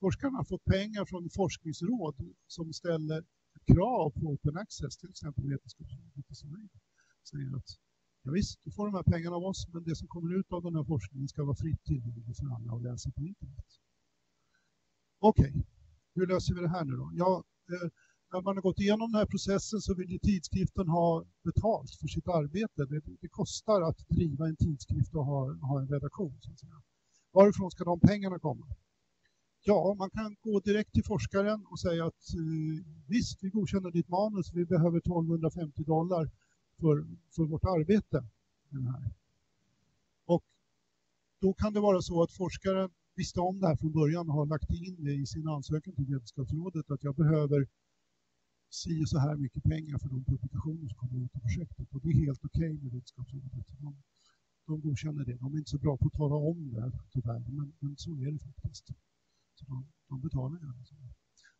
forskarna har fått pengar från forskningsråd som ställer krav på open access, till exempel Vetenskapsrådet i Sverige, säger att Ja, visst, du får de här pengarna av oss, men det som kommer ut av den här forskningen ska vara fritt tillgängligt för alla att läsa på internet. Okej, okay. hur löser vi det här nu då? Ja, eh, när man har gått igenom den här processen så vill ju tidskriften ha betalt för sitt arbete. Det, det kostar att driva en tidskrift och ha, ha en redaktion. Så att säga. Varifrån ska de pengarna komma? Ja, man kan gå direkt till forskaren och säga att eh, visst, vi godkänner ditt manus, vi behöver 1250 dollar för, för vårt arbete. Och då kan det vara så att forskaren visste om det här från början och har lagt in det i sin ansökan till Vetenskapsrådet att jag behöver si och så här mycket pengar för de publikationer som kommer ut i projektet. Och det är helt okej okay med Vetenskapsrådet. De, de godkänner det. De är inte så bra på att tala om det tyvärr, men, men så är det faktiskt. Så de, de betalar gärna. Alltså.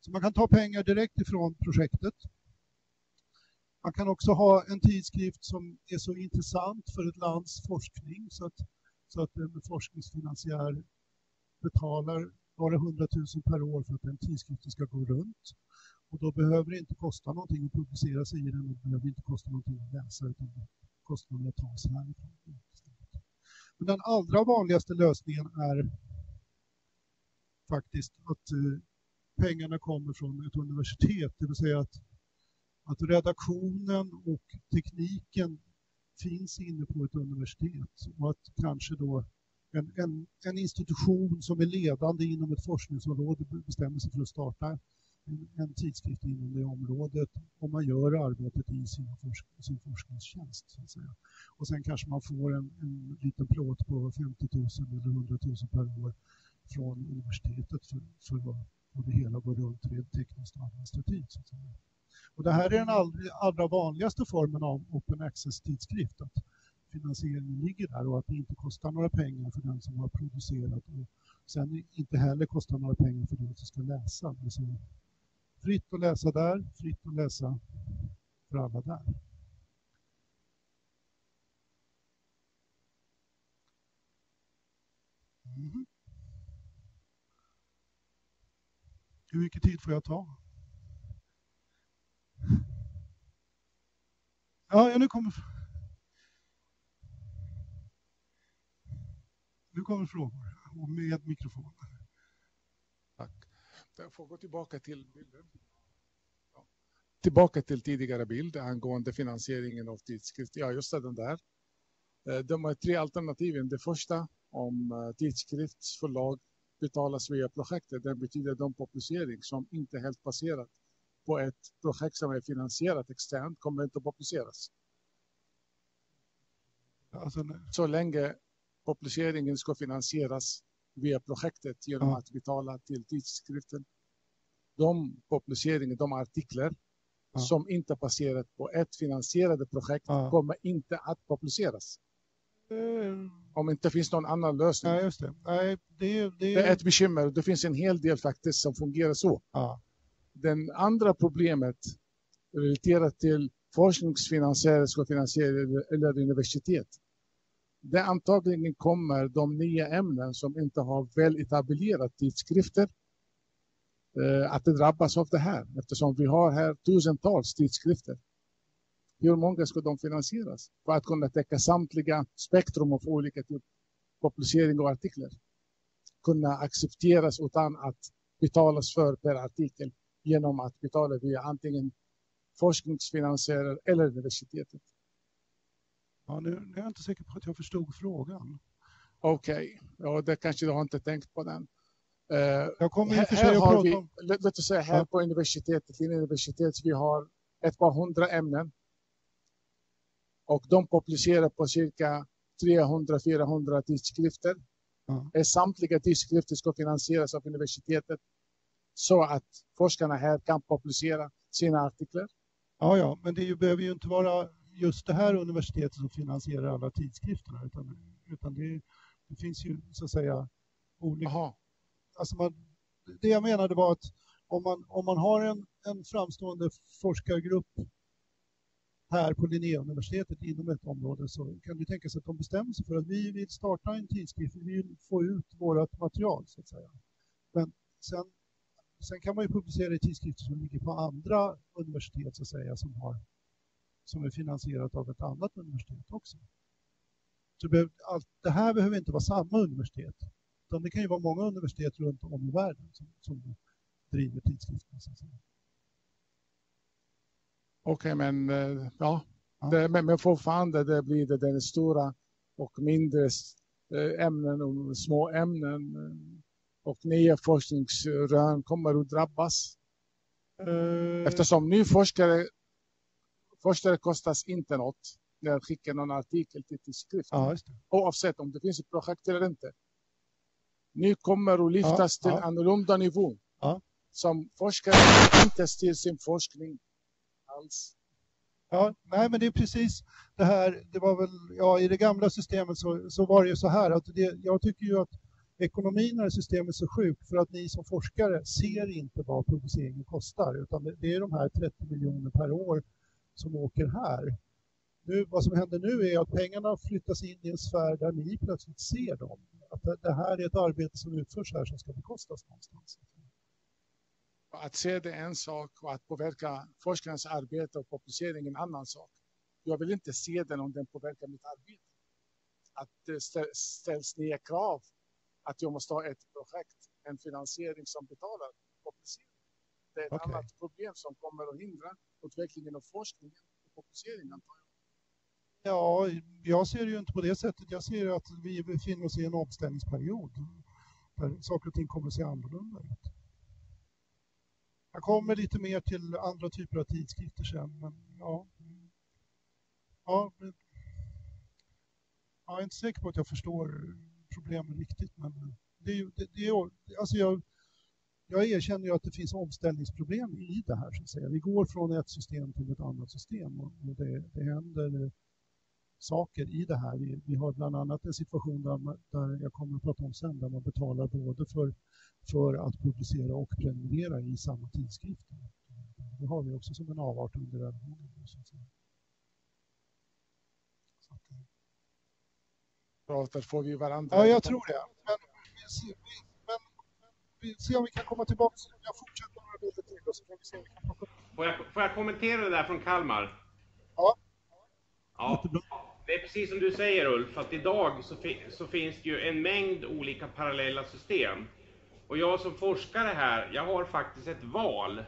Så man kan ta pengar direkt ifrån projektet. Man kan också ha en tidskrift som är så intressant för ett lands forskning så att, så att en forskningsfinansiär betalar några hundratusen per år för att den tidskriften ska gå runt. Och då behöver det inte kosta någonting att publicera sig i den, det behöver inte kosta någonting att läsa, utan kostnaderna tas härifrån. Men den allra vanligaste lösningen är faktiskt att eh, pengarna kommer från ett universitet, det vill säga att, att redaktionen och tekniken finns inne på ett universitet och att kanske då en, en, en institution som är ledande inom ett forskningsområde bestämmer sig för att starta en, en tidskrift inom det området och man gör arbetet i sin, forsk sin forskningstjänst. Så att säga. Och sen kanske man får en, en liten plåt på 50 000 eller 100 000 per år från universitetet för, för att få det hela går runt rent tekniskt och administrativt. Så att säga. Och det här är den allra, allra vanligaste formen av open access-tidskrift. Att finansieringen ligger där och att det inte kostar några pengar för den som har producerat och sen inte heller kostar några pengar för den som ska läsa. Det fritt att läsa där, fritt att läsa för alla där. Mm. Hur mycket tid får jag ta? Ja, nu kommer... Nu kommer frågor och med mikrofon. Tack. Jag får gå tillbaka till bilden. Ja. Tillbaka till tidigare bild angående finansieringen av tidskrift. Ja, just det, den där. Eh, de har tre alternativen. Det första om eh, tidskriftsförlag betalas via projektet. Det betyder de publicering som inte är helt baserat på ett projekt som är finansierat externt kommer inte att publiceras. Alltså, så länge publiceringen ska finansieras via projektet genom ja. att betala till tidskriften. De publiceringar, de artiklar ja. som inte baserat på ett finansierade projekt ja. kommer inte att publiceras. Mm. Om inte finns någon annan lösning. Ja, just det. Nej, det, det... det är ett bekymmer. Det finns en hel del faktiskt som fungerar så. Ja. Den andra problemet relaterat till forskningsfinansiärer ska finansiera eller universitet. Det antagligen kommer de nya ämnen som inte har väl etablerat tidskrifter eh, att det drabbas av det här eftersom vi har här tusentals tidskrifter. Hur många ska de finansieras för att kunna täcka samtliga spektrum av olika typer publicering av artiklar? Kunna accepteras utan att betalas för per artikel genom att betala via antingen forskningsfinansiärer eller universitetet. Ja, nu, nu är jag inte säker på att jag förstod frågan. Okej, okay. ja, det kanske du har inte tänkt på den. Uh, jag kommer här, här har vi, om... låt oss säga här ja. på universitetet, universitet, vi har ett par hundra ämnen och de publicerar på cirka 300-400 tidskrifter. Ja. Samtliga tidskrifter ska finansieras av universitetet så att forskarna här kan publicera sina artiklar. Ja, ja, men det behöver ju inte vara just det här universitetet som finansierar alla tidskrifterna utan, utan det, det finns ju så att säga olika... Aha. Alltså man, det jag menade var att om man, om man har en, en framstående forskargrupp här på Linnéuniversitetet inom ett område så kan det tänkas att de bestämmer sig för att vi vill starta en tidskrift, vi vill få ut vårt material så att säga. Men sen, sen kan man ju publicera i tidskrifter som ligger på andra universitet så att säga som, har, som är finansierat av ett annat universitet också. Så allt, det här behöver inte vara samma universitet. Utan det kan ju vara många universitet runt om i världen som, som driver tidskrifterna. Okej, okay, men eh, ja, ja. Det, men, men fortfarande det blir det den stora och mindre eh, ämnen och små ämnen eh, och nya forskningsrön kommer att drabbas. Uh... Eftersom ny forskare, forskare kostas inte något när jag skickar någon artikel till tidskriften. Ja, Oavsett om det finns ett projekt eller inte. Nu kommer att lyftas ja, till ja. annorlunda nivå. Ja. Som forskare inte styr sin forskning alls. Ja, nej, men det är precis det här. Det var väl, ja, I det gamla systemet så, så var det ju så här att det, jag tycker ju att ekonomin i systemet är så sjuk för att ni som forskare ser inte vad publiceringen kostar utan det är de här 30 miljoner per år som åker här. Nu, vad som händer nu är att pengarna flyttas in i en sfär där ni plötsligt ser dem. Att det här är ett arbete som utförs här som ska bekostas någonstans. Att se det är en sak och att påverka forskarens arbete och publicering en annan sak. Jag vill inte se den om den påverkar mitt arbete. Att det ställs ner krav att jag måste ha ett projekt, en finansiering som betalar publicering. Det är ett okay. annat problem som kommer att hindra utvecklingen av forskningen och publiceringen antar jag. Ja, jag ser det ju inte på det sättet. Jag ser att vi befinner oss i en omställningsperiod där saker och ting kommer att se annorlunda ut. Jag kommer lite mer till andra typer av tidskrifter sen, men ja. Ja, jag är inte säker på att jag förstår problemen riktigt, men det är, det, det är, alltså jag, jag erkänner ju att det finns omställningsproblem i det här. Så att säga. Vi går från ett system till ett annat system och, och det, det händer saker i det här. Vi, vi, har bland annat en situation där, man, där jag kommer att prata om sen, där man betalar både för, för att publicera och prenumerera i samma tidskrift. Det har vi också som en avart under övergången. pratar får vi varandra. Ja, jag tror det. Men, vi, men vi ser om vi kan komma tillbaka. Jag fortsätter några bilder till och så får vi se om vi kan plocka får jag, får jag kommentera det där från Kalmar? Ja. Ja, det är precis som du säger Ulf, att idag så, fi så finns det ju en mängd olika parallella system. Och jag som forskare här, jag har faktiskt ett val.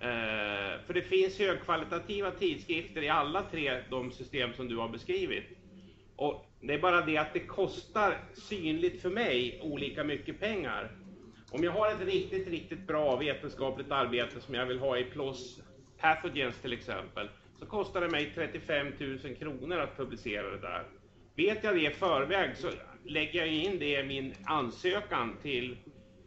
Eh, för det finns högkvalitativa tidskrifter i alla tre de system som du har beskrivit. Och det är bara det att det kostar synligt för mig olika mycket pengar. Om jag har ett riktigt, riktigt bra vetenskapligt arbete som jag vill ha i PLOS Pathogens till exempel, så kostar det mig 35 000 kronor att publicera det där. Vet jag det i förväg så lägger jag in det i min ansökan till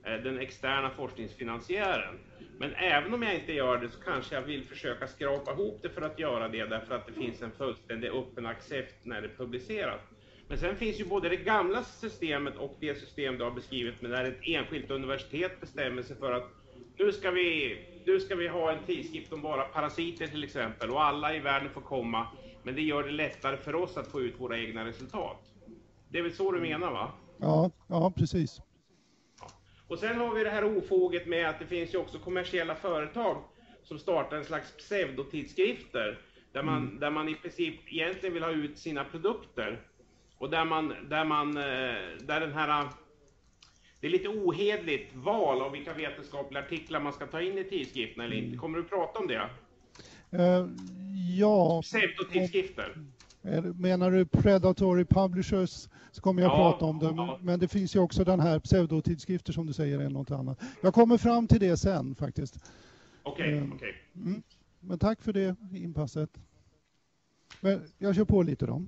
eh, den externa forskningsfinansiären. Men även om jag inte gör det så kanske jag vill försöka skrapa ihop det för att göra det därför att det finns en fullständig öppen accept när det publiceras. Men sen finns ju både det gamla systemet och det system du har beskrivit med där ett enskilt universitet bestämmer sig för att nu ska vi, nu ska vi ha en tidskrift om bara parasiter till exempel och alla i världen får komma. Men det gör det lättare för oss att få ut våra egna resultat. Det är väl så du menar va? Ja, ja precis. Och sen har vi det här ofoget med att det finns ju också kommersiella företag som startar en slags pseudotidskrifter där man, mm. där man i princip egentligen vill ha ut sina produkter. Och där man, där man, eh, där den här det är lite ohedligt val av vilka vetenskapliga artiklar man ska ta in i tidskriften eller inte. Mm. Kommer du prata om det? Uh, ja. Pseudotidskrifter. Menar du predatory publishers så kommer jag ja, prata om det. Ja. Men det finns ju också den här pseudotidskrifter som du säger är något annat. Jag kommer fram till det sen faktiskt. Okej, okay, um, okay. mm. Men tack för det inpasset. Men jag kör på lite då.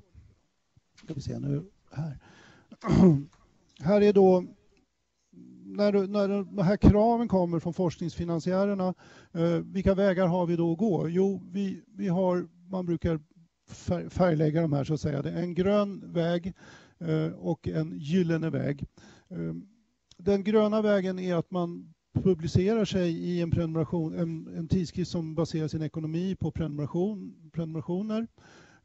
Ska vi se nu här. här är då när, när de här kraven kommer från forskningsfinansiärerna, eh, vilka vägar har vi då att gå? Jo, vi, vi har, man brukar färglägga de här så att säga. Det är en grön väg eh, och en gyllene väg. Eh, den gröna vägen är att man publicerar sig i en, prenumeration, en, en tidskrift som baserar sin ekonomi på prenumeration, prenumerationer.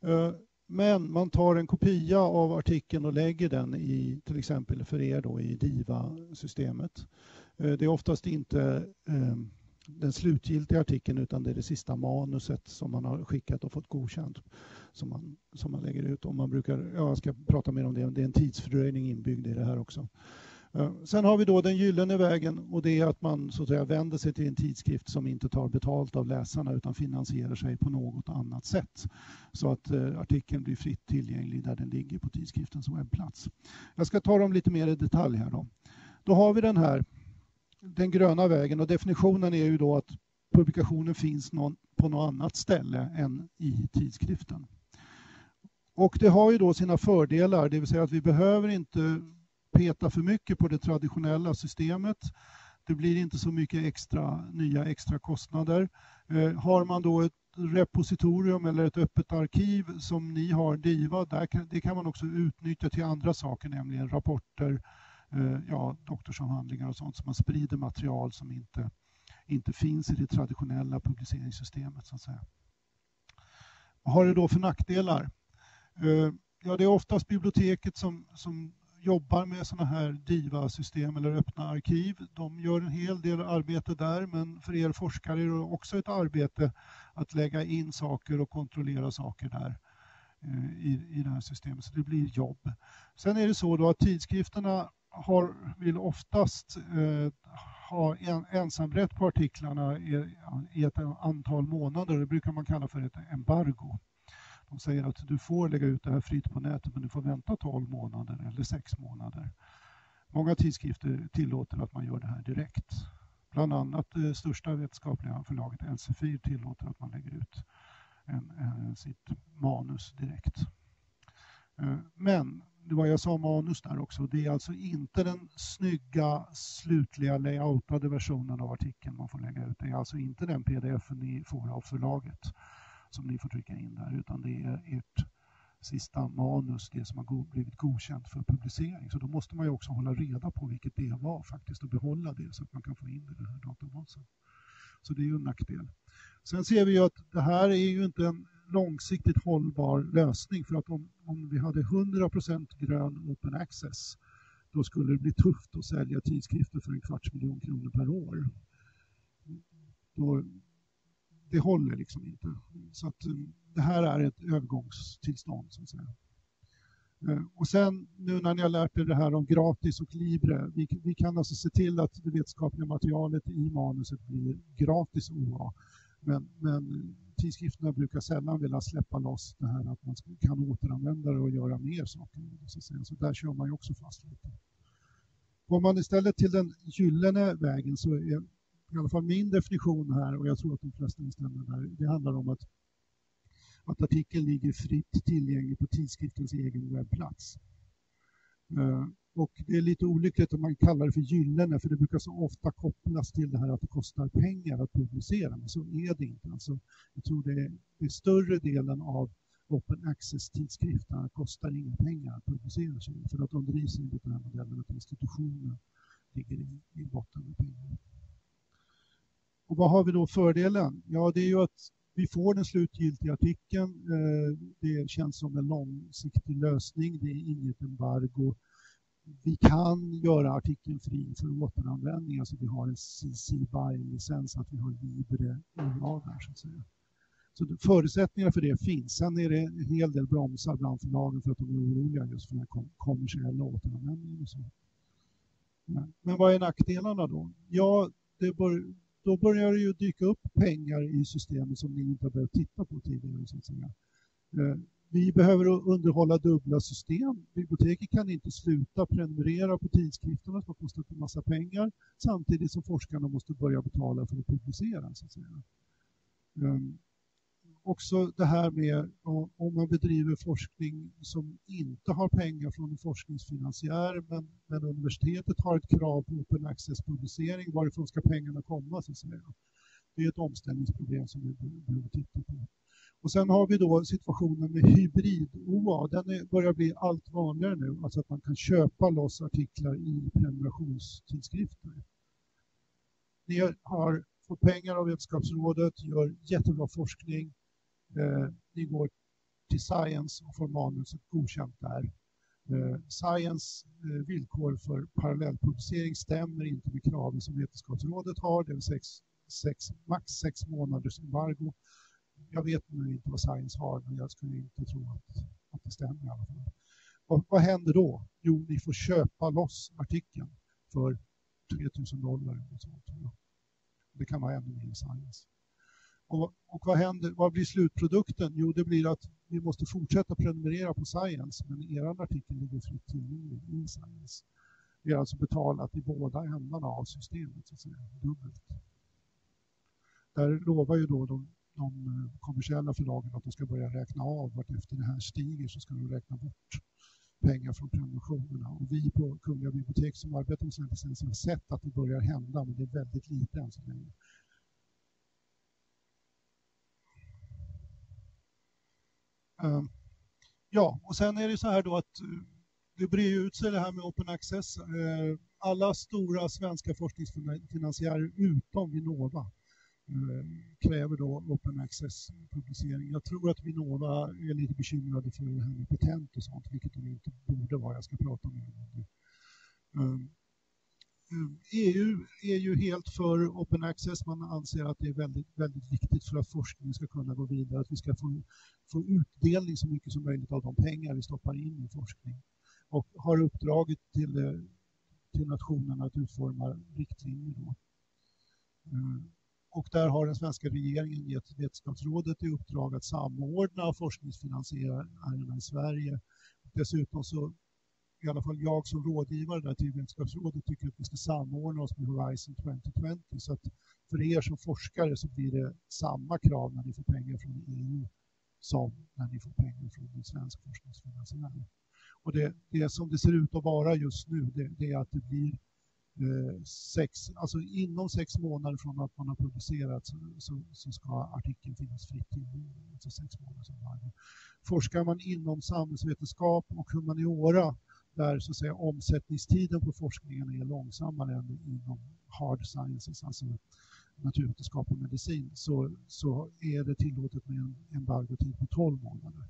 Eh, men man tar en kopia av artikeln och lägger den i till exempel för er då i DIVA-systemet. Eh, det är oftast inte ehm, den slutgiltiga artikeln utan det är det sista manuset som man har skickat och fått godkänt som man, som man lägger ut. Och man brukar, ja, jag ska prata mer om det, det är en tidsfördröjning inbyggd i det här också. Eh, sen har vi då den gyllene vägen och det är att man så att säga vänder sig till en tidskrift som inte tar betalt av läsarna utan finansierar sig på något annat sätt. Så att eh, artikeln blir fritt tillgänglig där den ligger på tidskriftens webbplats. Jag ska ta dem lite mer i detalj här då. Då har vi den här, den gröna vägen och definitionen är ju då att publikationen finns någon, på något annat ställe än i tidskriften. Och det har ju då sina fördelar, det vill säga att vi behöver inte peta för mycket på det traditionella systemet. Det blir inte så mycket extra, nya extra kostnader. Eh, har man då ett repositorium eller ett öppet arkiv som ni har, DIVA, där kan, det kan man också utnyttja till andra saker, nämligen rapporter, eh, ja, doktorsavhandlingar och sånt, så man sprider material som inte, inte finns i det traditionella publiceringssystemet. Så att säga. Vad har det då för nackdelar? Eh, ja, det är oftast biblioteket som, som jobbar med sådana här DIVA-system eller öppna arkiv. De gör en hel del arbete där, men för er forskare är det också ett arbete att lägga in saker och kontrollera saker där eh, i, i det här systemet, så det blir jobb. Sen är det så då att tidskrifterna har, vill oftast eh, ha en, ensamrätt på artiklarna i, i ett antal månader. Det brukar man kalla för ett embargo. De säger att du får lägga ut det här fritt på nätet men du får vänta 12 månader eller 6 månader. Många tidskrifter tillåter att man gör det här direkt. Bland annat det största vetenskapliga förlaget Elsevier tillåter att man lägger ut en, en, sitt manus direkt. Eh, men det var jag sa manus där också, det är alltså inte den snygga slutliga layoutade versionen av artikeln man får lägga ut. Det är alltså inte den pdf ni får av förlaget som ni får trycka in där, utan det är ert sista manus, det som har blivit godkänt för publicering. Så då måste man ju också hålla reda på vilket det var faktiskt och behålla det så att man kan få in det i den här databasen. Så det är ju en nackdel. Sen ser vi ju att det här är ju inte en långsiktigt hållbar lösning för att om, om vi hade 100% grön open access då skulle det bli tufft att sälja tidskrifter för en kvarts miljon kronor per år. Då, det håller liksom inte. Så att eh, det här är ett övergångstillstånd så att säga. Eh, och sen nu när ni har lärt er det här om gratis och libre, vi, vi kan alltså se till att det vetenskapliga materialet i manuset blir gratis OA. Men, men tidskrifterna brukar sällan vilja släppa loss det här att man kan återanvända det och göra mer saker. Så, att säga. så där kör man ju också fast lite. Går man istället till den gyllene vägen så är i alla fall min definition här, och jag tror att de flesta instämmer där, det handlar om att, att artikeln ligger fritt tillgänglig på tidskriftens egen webbplats. Uh, och det är lite olyckligt om man kallar det för gyllene, för det brukar så ofta kopplas till det här att det kostar pengar att publicera, men så är det inte. Alltså, jag tror det är, det är större delen av open access-tidskrifterna kostar inga pengar att publicera sig för att de drivs enligt den här modellen att institutionen ligger i, i botten med pengar. Och vad har vi då fördelen? Ja, det är ju att vi får den slutgiltiga artikeln. Eh, det känns som en långsiktig lösning. Det är inget embargo. Vi kan göra artikeln fri för återanvändning. Alltså vi har en CC BY-licens, att vi har Libre olagar så att säga. Så förutsättningar för det finns. Sen är det en hel del bromsar bland förlagen för att de är oroliga just för den kommersiella återanvändningen. Och så. Men vad är nackdelarna då? Ja, det bör, då börjar det ju dyka upp pengar i systemet som ni inte har behövt titta på tidigare. Så att säga. Eh, vi behöver underhålla dubbla system. Biblioteket kan inte sluta prenumerera på tidskrifterna som har kostat en massa pengar samtidigt som forskarna måste börja betala för att publicera. Så att säga. Ehm, också det här med om man bedriver forskning som inte har pengar från en forskningsfinansiär men, men universitetet har ett krav på open access-publicering, varifrån ska pengarna komma? Så att säga. Det är ett omställningsproblem som vi behöver titta på. Och sen har vi då situationen med hybrid-OA. Den är, börjar bli allt vanligare nu, alltså att man kan köpa loss artiklar i prenumerationstidskrifter. Ni har fått pengar av Vetenskapsrådet, gör jättebra forskning, Eh, ni går till Science och får manuset godkänt där. Eh, science eh, villkor för parallellpublicering stämmer inte med kraven som Vetenskapsrådet har, det vill säga sex, max sex månaders embargo. Jag vet nu inte vad Science har, men jag skulle inte tro att, att det stämmer i alla fall. Och vad händer då? Jo, ni får köpa loss artikeln för 3000 dollar. Och sånt. Det kan vara ännu mer Science. Och, och, vad, händer, vad blir slutprodukten? Jo, det blir att vi måste fortsätta prenumerera på Science, men er artikel ligger fritt tillgänglig i Science. Vi har alltså betalat i båda ändarna av systemet, så att säga, dubbelt. Där lovar ju då de, de eh, kommersiella förlagen att de ska börja räkna av vart efter det här stiger så ska de räkna bort pengar från prenumerationerna. Och vi på Kungliga bibliotek som arbetar med sådana licenser har sett att det börjar hända, men det är väldigt lite än så länge. Ehm, ja, och sen är det så här då att eh, det brer ut sig det här med open access. Eh, alla stora svenska forskningsfinansiärer utom Vinnova ehm, kräver då open access-publicering. Jag tror att Vinnova är lite bekymrade för det här med patent och sånt, vilket de inte borde vara. Jag ska prata med dem om det. Ehm, Mm. EU är ju helt för open access. Man anser att det är väldigt, väldigt viktigt för att forskningen ska kunna gå vidare, att vi ska få, få utdelning så mycket som möjligt av de pengar vi stoppar in i forskning. Och har uppdraget till, till nationerna att utforma riktlinjer. Då. Mm. Och där har den svenska regeringen gett Vetenskapsrådet i uppdrag att samordna forskningsfinansiärerna i Sverige. Dessutom så i alla fall jag som rådgivare där till Vetenskapsrådet tycker att vi ska samordna oss med Horizon 2020 så att för er som forskare så blir det samma krav när ni får pengar från EU som när ni får pengar från en svensk forskningsfinansiär. Och det, det som det ser ut att vara just nu det, det är att det blir eh, sex, alltså inom sex månader från att man har publicerat så, så, så ska artikeln finnas fritt tillgänglig. Alltså sex månader som Forskar man inom samhällsvetenskap och humaniora där så att säga, omsättningstiden på forskningen är långsammare än inom hard sciences, alltså naturvetenskap och medicin, så, så är det tillåtet med en embargotid på 12 månader.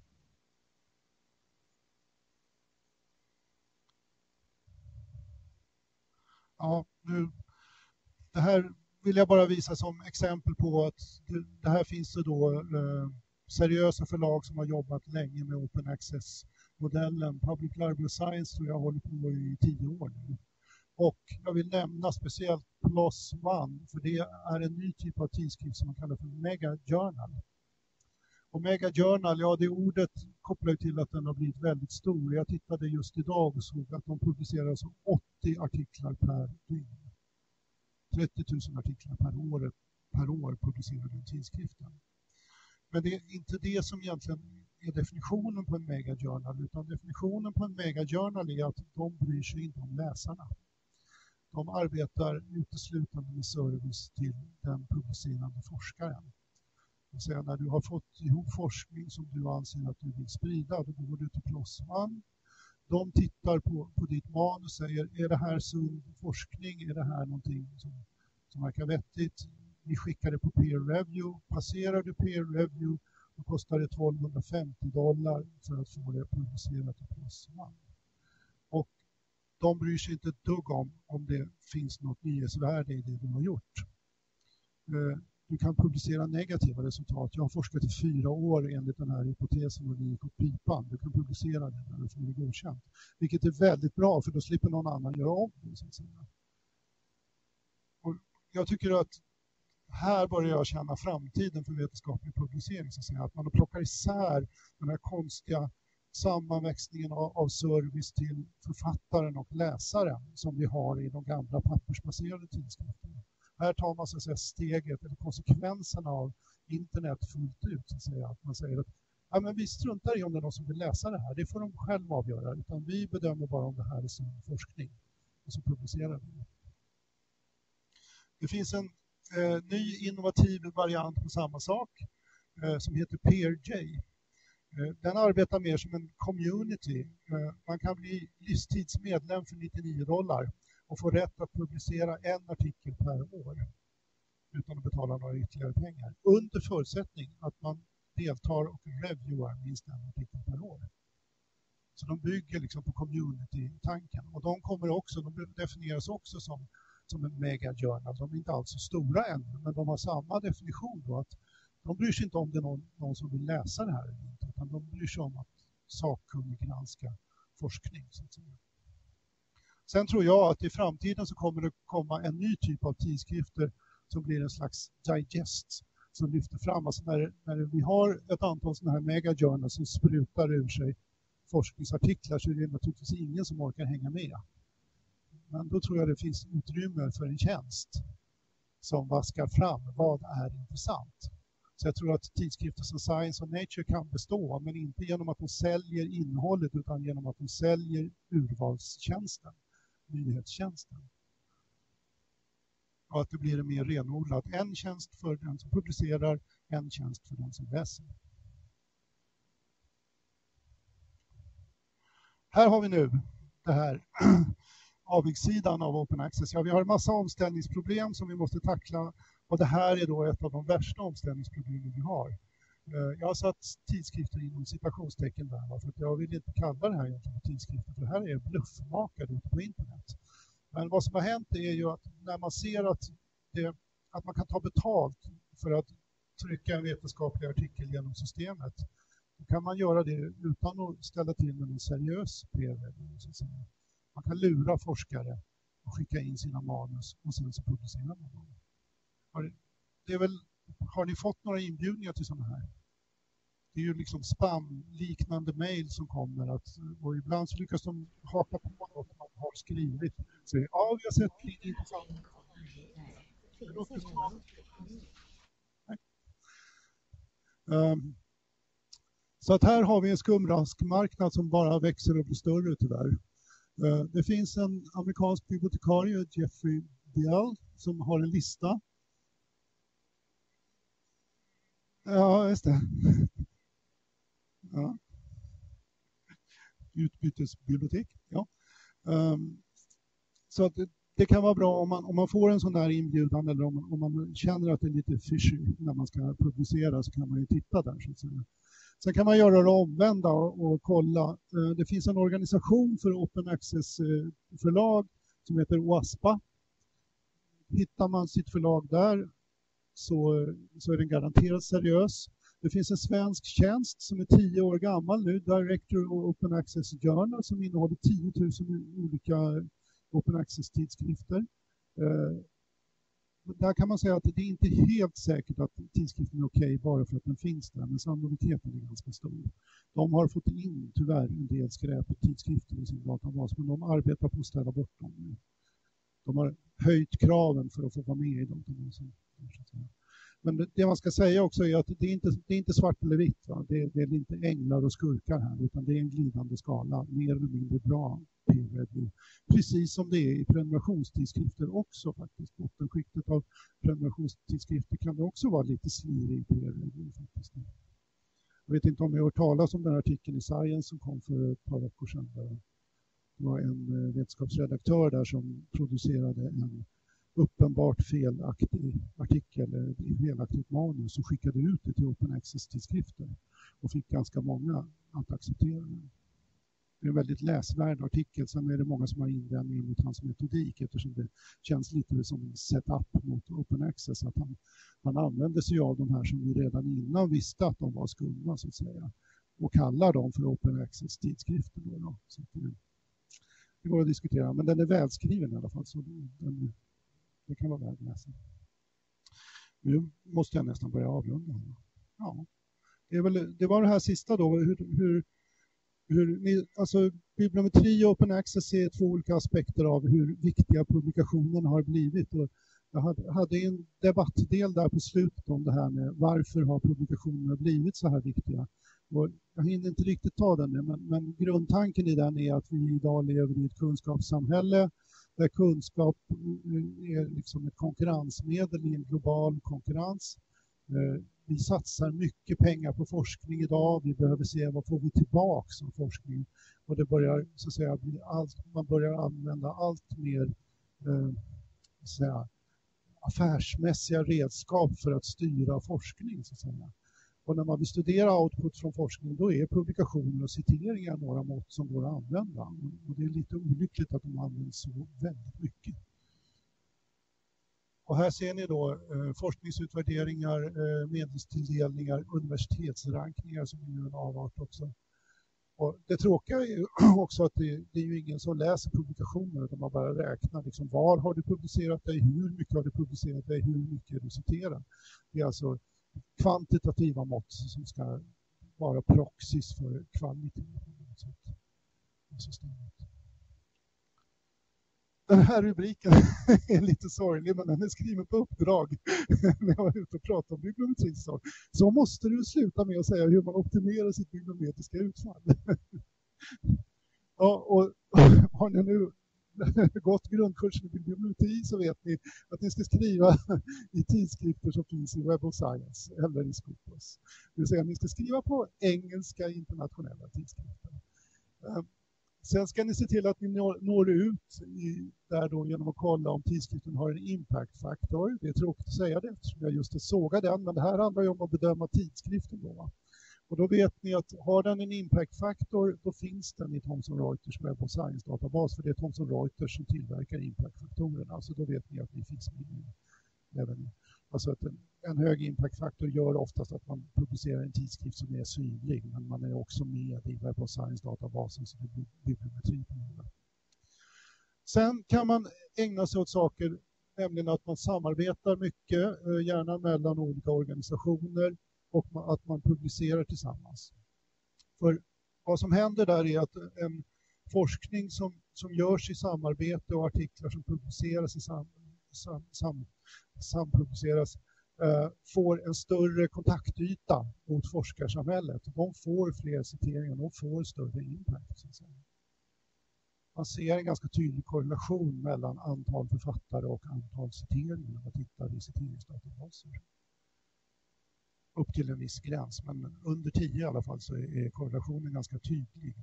Ja, nu, det här vill jag bara visa som exempel på att det, det här finns det då eh, seriösa förlag som har jobbat länge med open access modellen. Public Library Science tror jag håller på i tio år nu. Och jag vill nämna speciellt PLOS ONE, för det är en ny typ av tidskrift som man kallar för Mega Journal. Och Mega Journal, ja det ordet kopplar till att den har blivit väldigt stor. Jag tittade just idag och såg att de publicerar alltså 80 artiklar per dygn. 30 000 artiklar per år, per år publicerar den tidskriften. Men det är inte det som egentligen är definitionen på en megajournal utan definitionen på en megajournal är att de bryr sig inte om läsarna. De arbetar uteslutande med service till den publicerande forskaren. Det vill säga när du har fått ihop forskning som du anser att du vill sprida, då går du till Plossman. De tittar på, på ditt manus och säger, är det här sund forskning? Är det här någonting som, som verkar vettigt? Vi skickar det på peer review. Passerar du peer review då kostar det 1250 dollar för att få det publicerat i Pressman. Och de bryr sig inte ett dugg om om det finns något nyhetsvärde i det de har gjort. Eh, du kan publicera negativa resultat. Jag har forskat i fyra år enligt den här hypotesen och det gick åt pipan. Du kan publicera det när du får det godkänt. Vilket är väldigt bra för då slipper någon annan göra om det. Så att säga. Och jag tycker att här börjar jag känna framtiden för vetenskaplig publicering. Så att, säga. att man plockar isär den här konstiga sammanväxningen av, av, service till författaren och läsaren som vi har i de gamla pappersbaserade tidskrifterna. Här tar man så att säga, steget eller konsekvenserna av internet fullt ut. Så att, säga. att man säger att ja, men vi struntar i om det är någon som vill läsa det här. Det får de själva avgöra. Utan vi bedömer bara om det här är sin forskning. Och så publicerar vi det. Det finns en eh, ny innovativ variant på samma sak eh, som heter PeerJ. Eh, den arbetar mer som en community. Eh, man kan bli livstidsmedlem för 99 dollar och få rätt att publicera en artikel per år utan att betala några ytterligare pengar. Under förutsättning att man deltar och reviewar minst en artikel per år. Så de bygger liksom på community-tanken. Och de kommer också, de definieras också som som en megajournal. De är inte alls så stora ännu, men de har samma definition då att de bryr sig inte om det är någon, någon som vill läsa det här eller inte, utan de bryr sig om att sakkunnig granska forskning. Så att säga. Sen tror jag att i framtiden så kommer det komma en ny typ av tidskrifter som blir en slags digest som lyfter fram. Alltså när, när vi har ett antal sådana här megajournals som sprutar ur sig forskningsartiklar så är det naturligtvis ingen som orkar hänga med. Men då tror jag det finns utrymme för en tjänst som vaskar fram vad är intressant. Så jag tror att tidskrifter som Science och Nature kan bestå, men inte genom att de säljer innehållet utan genom att de säljer urvalstjänsten, nyhetstjänsten. Och att det blir mer renodlat. En tjänst för den som publicerar, en tjänst för den som läser. Här har vi nu det här avigsidan av Open Access. Ja, vi har en massa omställningsproblem som vi måste tackla och det här är då ett av de värsta omställningsproblemen vi har. Eh, jag har satt tidskrifter inom citationstecken där, för att jag vill inte kalla det här egentligen för tidskrifter, för det här är bluffmakare ute på internet. Men vad som har hänt är ju att när man ser att, det, att man kan ta betalt för att trycka en vetenskaplig artikel genom systemet, då kan man göra det utan att ställa till med en seriös PR. Man kan lura forskare och skicka in sina manus och sen så publicerar man dem. Har, det är väl, har ni fått några inbjudningar till sådana här? Det är ju liksom spam-liknande mejl som kommer att, och ibland så lyckas de haka på något man har skrivit. Så, ja, vi har sett det intressant. Um, ehm, så att här har vi en skumraskmarknad som bara växer och blir större tyvärr. Eh, det finns en amerikansk bibliotekarie, Jeffrey Biel, som har en lista Ja, just det. Ja. Utbytesbibliotek, ja. Ehm, så att det, det, kan vara bra om man, om man får en sån där inbjudan eller om, om man känner att det är lite fishy när man ska publicera så kan man ju titta där. Så att säga. Sen kan man göra det omvända och, och kolla. Eh, det finns en organisation för Open Access-förlag eh, som heter OASPA. Hittar man sitt förlag där så, så är den garanterat seriös. Det finns en svensk tjänst som är tio år gammal nu, Director of Open Access Journal, som innehåller 10 000 olika Open Access-tidskrifter. Eh, där kan man säga att det är inte helt säkert att tidskriften är okej okay bara för att den finns där, men sannolikheten är ganska stor. De har fått in tyvärr en del skräp tidskrifter i sin databas, men de arbetar på att ställa bort dem. De har höjt kraven för att få vara med i databasen. Men det man ska säga också är att det är inte, det är inte svart eller vitt. Va? Det, det, är inte änglar och skurkar här, utan det är en glidande skala, mer eller mindre bra peer Precis som det är i prenumerationstidskrifter också faktiskt. Bottenskiktet av prenumerationstidskrifter kan det också vara lite slirig faktiskt. Jag vet inte om ni har hört talas om den här artikeln i Science som kom för ett par veckor sedan. Det var en eh, vetenskapsredaktör där som producerade en uppenbart felaktig artikel eller felaktigt manus och skickade ut det till Open Access-tidskrifter och fick ganska många att acceptera den. Det är en väldigt läsvärd artikel. Sen är det många som har invändningar mot hans metodik eftersom det känns lite som en setup mot Open Access. Att han, han använder sig av de här som vi redan innan visste att de var skumma så att säga och kallar dem för Open Access-tidskrifter. Då, då. Så det, eh, det går att diskutera, men den är välskriven i alla fall. Så den, det kan vara värt med sig. Nu måste jag nästan börja avrunda. Ja, det, är väl, det var det här sista då. Hur, hur, hur ni, alltså, bibliometri och open access är två olika aspekter av hur viktiga publikationerna har blivit. Och jag hade, hade en debattdel där på slutet om det här med varför har publikationerna blivit så här viktiga. Och jag hinner inte riktigt ta den nu, men, men grundtanken i den är att vi idag lever i ett kunskapssamhälle där kunskap eh, är liksom ett konkurrensmedel i en global konkurrens. Eh, vi satsar mycket pengar på forskning idag. Vi behöver se vad får vi tillbaka som forskning. Och det börjar, så att säga, bli allt, man börjar använda allt mer eh, så att säga, affärsmässiga redskap för att styra forskning. Så att säga. Och när man vill studera output från forskning då är publikationer och citeringar några mått som går att använda. Och det är lite olyckligt att de används så väldigt mycket. Och här ser ni då eh, forskningsutvärderingar, eh, medelstilldelningar, universitetsrankningar som är en avart också. Och det tråkiga är ju också att det, det, är ju ingen som läser publikationer utan man bara räknar liksom, var har du publicerat dig, hur mycket har du publicerat dig, hur mycket är du citerar? Det är alltså kvantitativa mått som ska vara proxys för kvalitet. Den här rubriken är lite sorglig, men den är skriven på uppdrag när jag var ute och pratade om bibliometri. Så måste du sluta med att säga hur man optimerar sitt bibliometriska utfall. Ja, och har ni nu gått grundkursen i bibliometri så vet ni att ni ska skriva i tidskrifter som finns i Web of Science eller i Scopus. Det vill säga ni ska skriva på engelska internationella tidskrifter. Ehm, sen ska ni se till att ni når, ut i, där då genom att kolla om tidskriften har en impactfaktor. Det är tråkigt att säga det eftersom jag just sågar den, men det här handlar ju om att bedöma tidskriften. Då. Och då vet ni att har den en impact-faktor, då finns den i Thomson Reuters Web of Science-databas, för det är Thomson Reuters som tillverkar impact-faktorerna. Så då vet ni att ni finns med även Alltså att en, en hög impact-faktor gör oftast att man publicerar en tidskrift som är synlig, men man är också med i Web of Science-databasen, så det blir bibliometri på det. Sen kan man ägna sig åt saker, nämligen att man samarbetar mycket, eh, gärna mellan olika organisationer och att man publicerar tillsammans. För vad som händer där är att en forskning som, som görs i samarbete och artiklar som publiceras i sam, sam, sam, sampubliceras eh, får en större kontaktyta mot forskarsamhället. De får fler citeringar, de får större impact. Man ser en ganska tydlig korrelation mellan antal författare och antal citeringar när man tittar i citeringsdatabaser upp till en viss gräns, men under 10 i alla fall så är korrelationen ganska tydlig.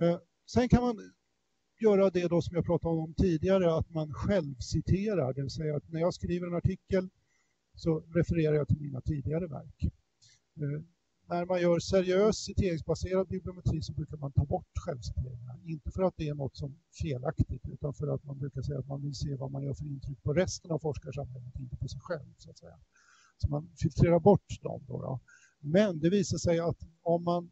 Eh, sen kan man göra det då som jag pratade om tidigare, att man själv citerar, det vill säga att när jag skriver en artikel så refererar jag till mina tidigare verk. Eh, när man gör seriös citeringsbaserad bibliometri så brukar man ta bort självciteringar. Inte för att det är något som är felaktigt utan för att man brukar säga att man vill se vad man gör för intryck på resten av forskarsamhället, inte på sig själv. så att säga. Så man filtrerar bort dem. Då, då. Men det visar sig att om man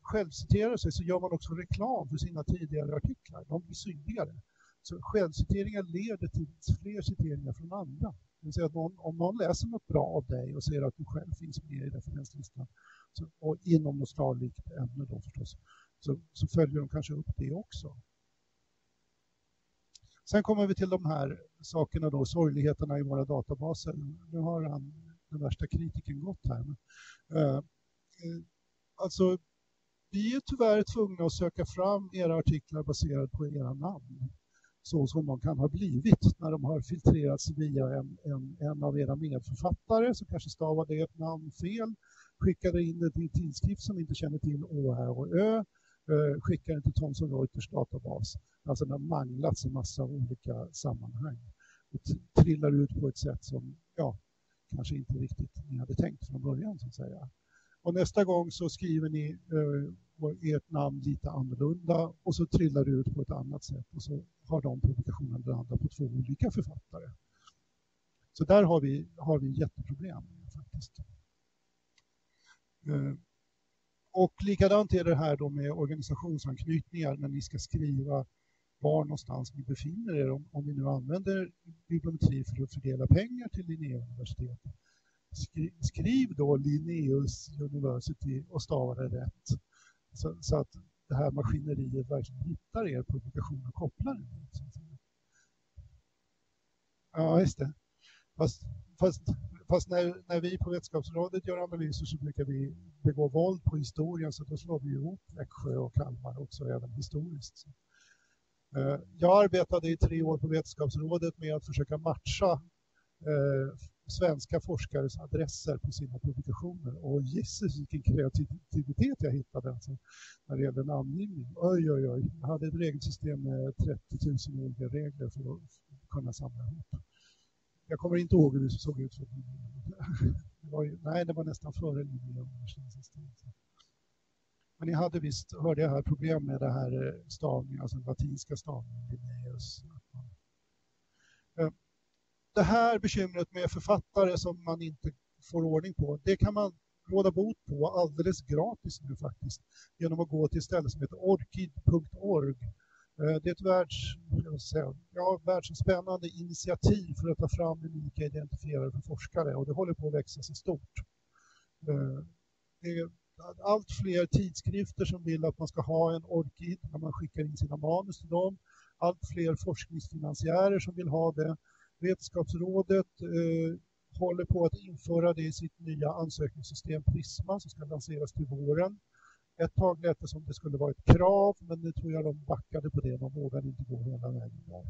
självciterar sig så gör man också reklam för sina tidigare artiklar. De blir synligare. Så självciteringar leder till fler citeringar från andra. Det vill säga att någon, om någon läser något bra av dig och ser att du själv finns med i referenslistan så, och inom något snarlikt ämne då förstås, så, så följer de kanske upp det också. Sen kommer vi till de här sakerna då, sorgligheterna i våra databaser. Nu har han, den värsta kritiken gått här. Men, eh, eh alltså, vi är tyvärr tvungna att söka fram era artiklar baserat på era namn. Så som de kan ha blivit när de har filtrerats via en, en, en av era medförfattare som kanske stavade ett namn fel, skickade in det till en tidskrift som inte känner till Å, Ä och Ö eh, skickar den till Thomson Reuters databas. Alltså den har manglats i massa olika sammanhang och trillar ut på ett sätt som ja, kanske inte riktigt ni hade tänkt från början. Så att säga. Och nästa gång så skriver ni eh, ert namn lite annorlunda och så trillar det ut på ett annat sätt och så har de publikationerna landat på två olika författare. Så där har vi, har vi jätteproblem faktiskt. Eh, och likadant är det här då med organisationsanknytningar när ni ska skriva var någonstans ni befinner er om, om vi nu använder bibliometri för att fördela pengar till Linnéuniversitetet. Skri, skriv då Linnaeus University och stava det rätt så, så, att det här maskineriet verkligen hittar er publikation och kopplar den Ja, just det. Fast, fast Fast när, när vi på Vetenskapsrådet gör analyser så brukar vi begå våld på historien så då slår vi ihop Växjö och Kalmar också, även historiskt. Så. Eh, jag arbetade i tre år på Vetenskapsrådet med att försöka matcha eh, svenska forskares adresser på sina publikationer. Och gisses vilken kreativitet jag hittade alltså, när det gäller namngivning. Oj, oj, oj. Jag hade ett regelsystem med 30 000 olika regler för att kunna samla ihop. Jag kommer inte ihåg hur det såg ut. För det var, nej, det var nästan före linjen. Men ni hade visst, hörde jag här, problem med det här eh, stavningen, alltså den latinska stavningen, Linnaeus. Eh, det här bekymret med författare som man inte får ordning på, det kan man råda bot på alldeles gratis nu faktiskt genom att gå till ett ställe som heter orkid.org. Eh, det är ett världs, säga, ja, världsomspännande initiativ för att ta fram unika identifierare för forskare och det håller på att växa sig stort. Det är allt fler tidskrifter som vill att man ska ha en orkid när man skickar in sina manus till dem. Allt fler forskningsfinansiärer som vill ha det. Vetenskapsrådet eh, håller på att införa det i sitt nya ansökningssystem Prisma som ska lanseras till våren. Ett tag lät det som det skulle vara ett krav, men nu tror jag de backade på det. De vågade inte gå hela vägen där.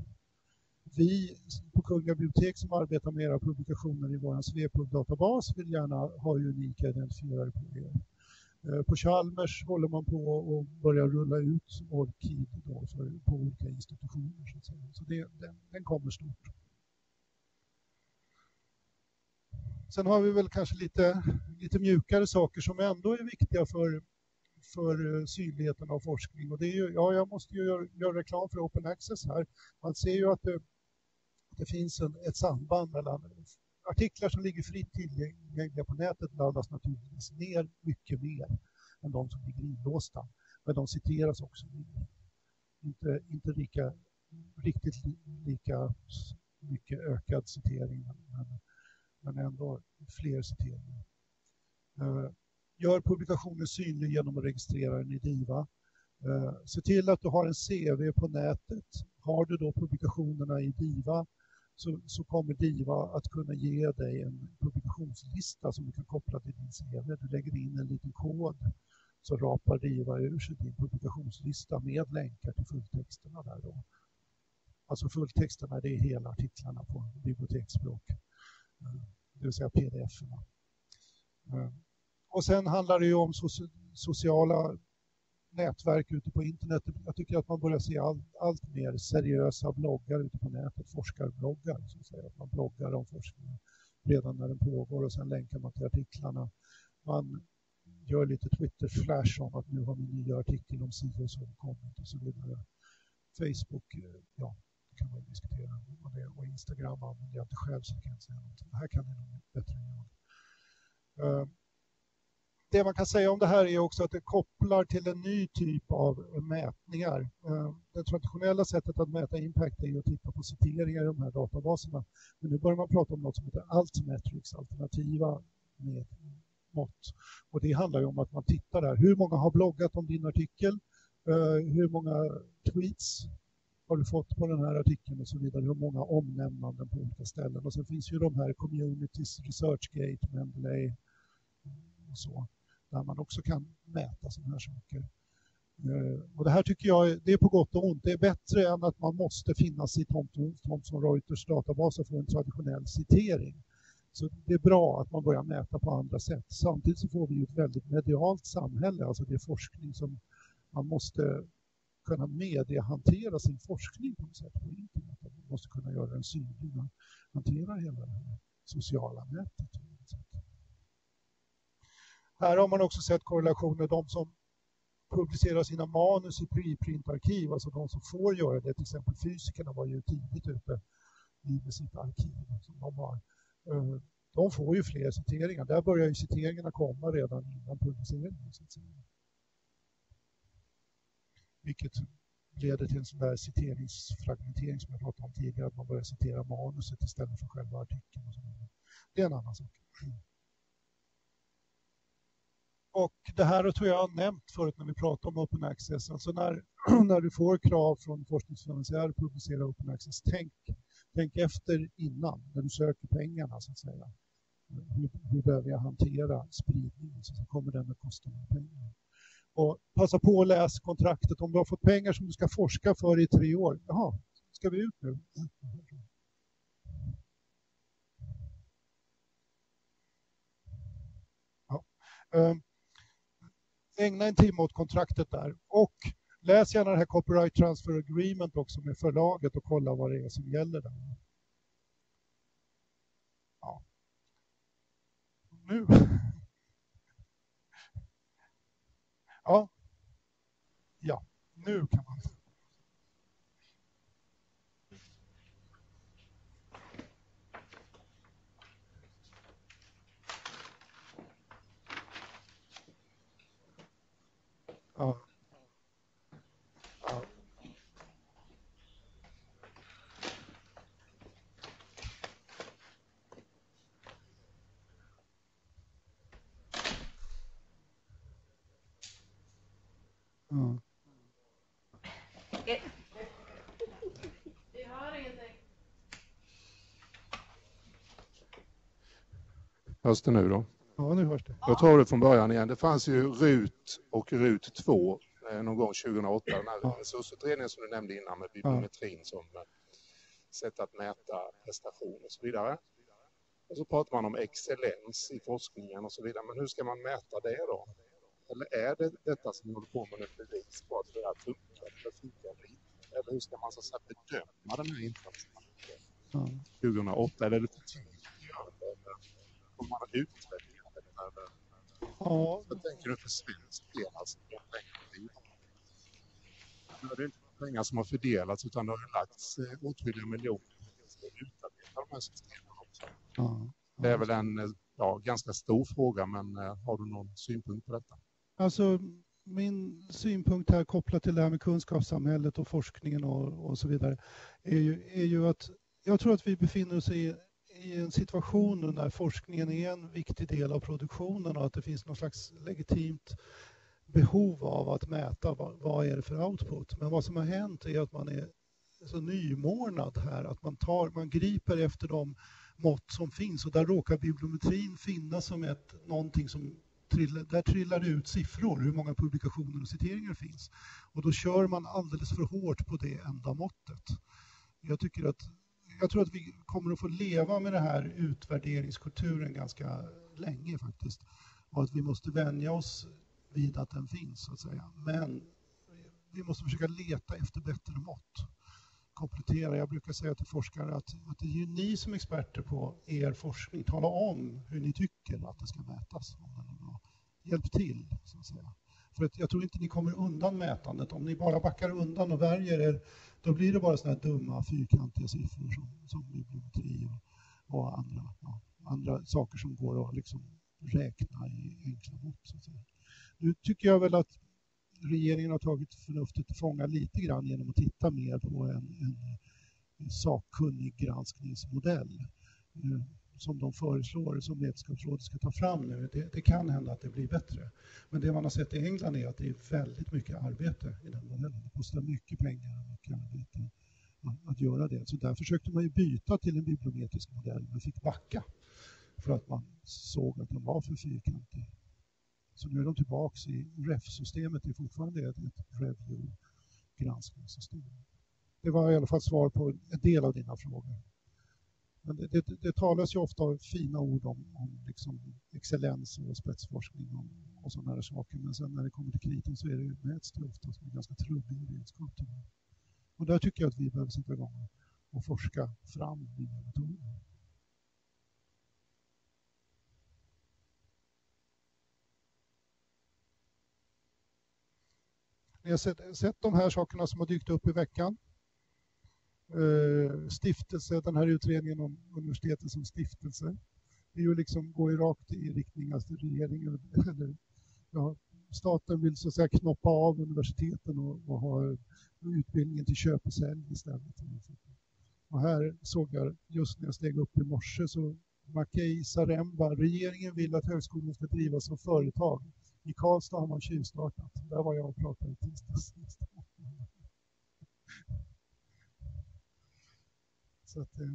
Vi på Kungliga bibliotek som arbetar med era publikationer i vår Svepub-databas vill gärna ha unika identifierare på er. Eh, på Chalmers håller man på att börja rulla ut ORCID på olika institutioner. Så, så det, den, den kommer stort. Sen har vi väl kanske lite, lite mjukare saker som ändå är viktiga för, för eh, synligheten av forskning. Och det är ju, ja, jag måste ju göra, göra reklam för Open Access här. Man ser ju att eh, det, det finns en, ett samband mellan artiklar som ligger fritt tillgängliga på nätet laddas naturligtvis ner mycket mer än de som ligger inlåsta. Men de citeras också. Inte, inte lika, riktigt lika mycket ökad citering, men, men ändå fler citeringar. Eh, gör publikationen synlig genom att registrera den i DIVA. Eh, se till att du har en CV på nätet. Har du då publikationerna i DIVA så, så kommer DIVA att kunna ge dig en publikationslista som du kan koppla till din CV. Du lägger in en liten kod så rapar DIVA ur sig din publikationslista med länkar till fulltexterna där då. Alltså fulltexterna det är hela artiklarna på biblioteksspråk, eh, det vill säga pdf-erna. Eh, och sen handlar det ju om sociala nätverk ute på internet. Jag tycker att man börjar se all, allt mer seriösa bloggar ute på nätet, forskarbloggar, som säger att man bloggar om forskningen redan när den pågår och sen länkar man till artiklarna. Man gör lite Twitter-flash om att nu har vi nya artikel om si och så kommit och så vidare. Facebook, eh, ja, det kan man diskutera vad det är. Och Instagram använder jag inte själv så jag kan inte säga någonting. Det här kan ni nog bättre än jag. Eh, det man kan säga om det här är också att det kopplar till en ny typ av mätningar. Eh, det traditionella sättet att mäta impact är att titta på citeringar i de här databaserna. Men nu börjar man prata om något som heter altmetrics, alternativa mått. Och det handlar ju om att man tittar där. Hur många har bloggat om din artikel? Eh, hur många tweets har du fått på den här artikeln och så vidare. Hur många omnämnanden på olika ställen. Och sen finns ju de här communities, Researchgate, Mendeley och så där man också kan mäta sådana här saker. Eh, och det här tycker jag det är på gott och ont. Det är bättre än att man måste finnas i Thomson Reuters databas och få en traditionell citering. Så det är bra att man börjar mäta på andra sätt. Samtidigt så får vi ett väldigt medialt samhälle, alltså det är forskning som man måste kunna mediehantera sin forskning på något sätt på internet. Man måste kunna göra den synlig och hantera hela det här sociala nätet. Här har man också sett korrelationer, de som publicerar sina manus i preprintarkiv, alltså de som får göra det, till exempel fysikerna var ju tidigt ute med sitt arkiv som de har. Eh, de får ju fler citeringar. Där börjar ju citeringarna komma redan innan publiceringen. Så att säga. Vilket leder till en sån där citeringsfragmentering som jag pratade om tidigare, att man börjar citera manuset istället för själva artikeln. Och så det är en annan sak. Och det här tror jag har nämnt förut när vi pratade om Open Access. Alltså när, när du får krav från forskningsfinansiärer att publicera Open Access, tänk, tänk efter innan, när du söker pengarna så att säga. Hur, hur behöver jag hantera spridningen? Så kommer den att kosta mig pengar. Och passa på att läsa kontraktet. Om du har fått pengar som du ska forska för i tre år, jaha, ska vi ut nu? Ja. Ehm, Ägna en timme åt kontraktet där och läs gärna det här Copyright Transfer Agreement också med förlaget och kolla vad det är som gäller där. Ja. Nu. Ja. Ja, nu kan man. Ja. ja. Vi hör ingenting. Hörs det nu då? Ja, nu hörs det. Jag tar det från början igen. Det fanns ju RUT och RUT 2 eh, någon gång 2008, den här Ja. resursutredningen som du nämnde innan med bibliometrin som eh, sätt att mäta prestation och så vidare. Och så pratar man om excellens i forskningen och så vidare. Men hur ska man mäta det då? Eller är det detta som vi håller på med nu bevis på att det här funkar eller funkar det inte? Eller hur ska man så att säga bedöma den här insatsen? Ja. 2008, eller är det för tidigt kommer man att utvärdera Eller Ja, vad tänker du för svensk del? Alltså? Nu är det inte pengar som har fördelats utan det har lagts eh, åtskilliga miljoner för att utarbeta de här systemen också. ja. Det är väl en eh, ja, ganska stor fråga, men eh, har du någon synpunkt på detta? Alltså, min synpunkt här kopplat till det här med kunskapssamhället och forskningen och, och så vidare är ju, är ju att jag tror att vi befinner oss i, i en situation nu när forskningen är en viktig del av produktionen och att det finns någon slags legitimt behov av att mäta vad, vad är det för output. Men vad som har hänt är att man är så nymornad här att man, tar, man griper efter de mått som finns och där råkar bibliometrin finnas som ett, någonting som trillar, där trillar det ut siffror, hur många publikationer och citeringar finns. Och då kör man alldeles för hårt på det enda måttet. Jag, tycker att, jag tror att vi kommer att få leva med den här utvärderingskulturen ganska länge faktiskt. Och att vi måste vänja oss vid att den finns, så att säga. Men vi måste försöka leta efter bättre mått. Komplettera. Jag brukar säga till forskare att, att det är ju ni som är experter på er forskning. Tala om hur ni tycker att det ska mätas. Hjälp till, så att säga. För att jag tror inte ni kommer undan mätandet. Om ni bara backar undan och värjer er, då blir det bara sådana här dumma fyrkantiga siffror som, som bibliometri och, och andra, ja, andra saker som går att liksom räkna i enkla mått. Så att säga. Nu tycker jag väl att regeringen har tagit förnuftet till fånga lite grann genom att titta mer på en, en, en sakkunnig granskningsmodell eh, som de föreslår, som Vetenskapsrådet ska ta fram nu. Det, det, kan hända att det blir bättre. Men det man har sett i England är att det är väldigt mycket arbete i den modellen. Det kostar mycket pengar och mycket arbete att, att göra det. Så där försökte man ju byta till en bibliometrisk modell men fick backa för att man såg att den var för fyrkantig. Så nu är de tillbaks i REF-systemet, det är fortfarande ett, ett review-granskningssystem. Det var i alla fall svar på en del av dina frågor. Men det, det, det talas ju ofta fina ord om, om liksom excellens och spetsforskning och, och sådana här saker, men sen när det kommer till kritan så är det, mäts det ofta som en ganska trubbig redskap. Och där tycker jag att vi behöver sätta igång och forska fram nya metoder. Ni har sett, sett de här sakerna som har dykt upp i veckan. Eh, stiftelse, den här utredningen om universiteten som stiftelse. Det är ju liksom, går ju rakt i riktning att regeringen, eller, ja, staten vill så att säga knoppa av universiteten och, och ha utbildningen till köp och sälj istället. Och här såg jag just när jag steg upp i morse så Makei Saremba, regeringen vill att högskolan ska drivas som företag. I Karlstad har man tjuvstartat. Där var jag och pratade i tisdags. Så att, eh,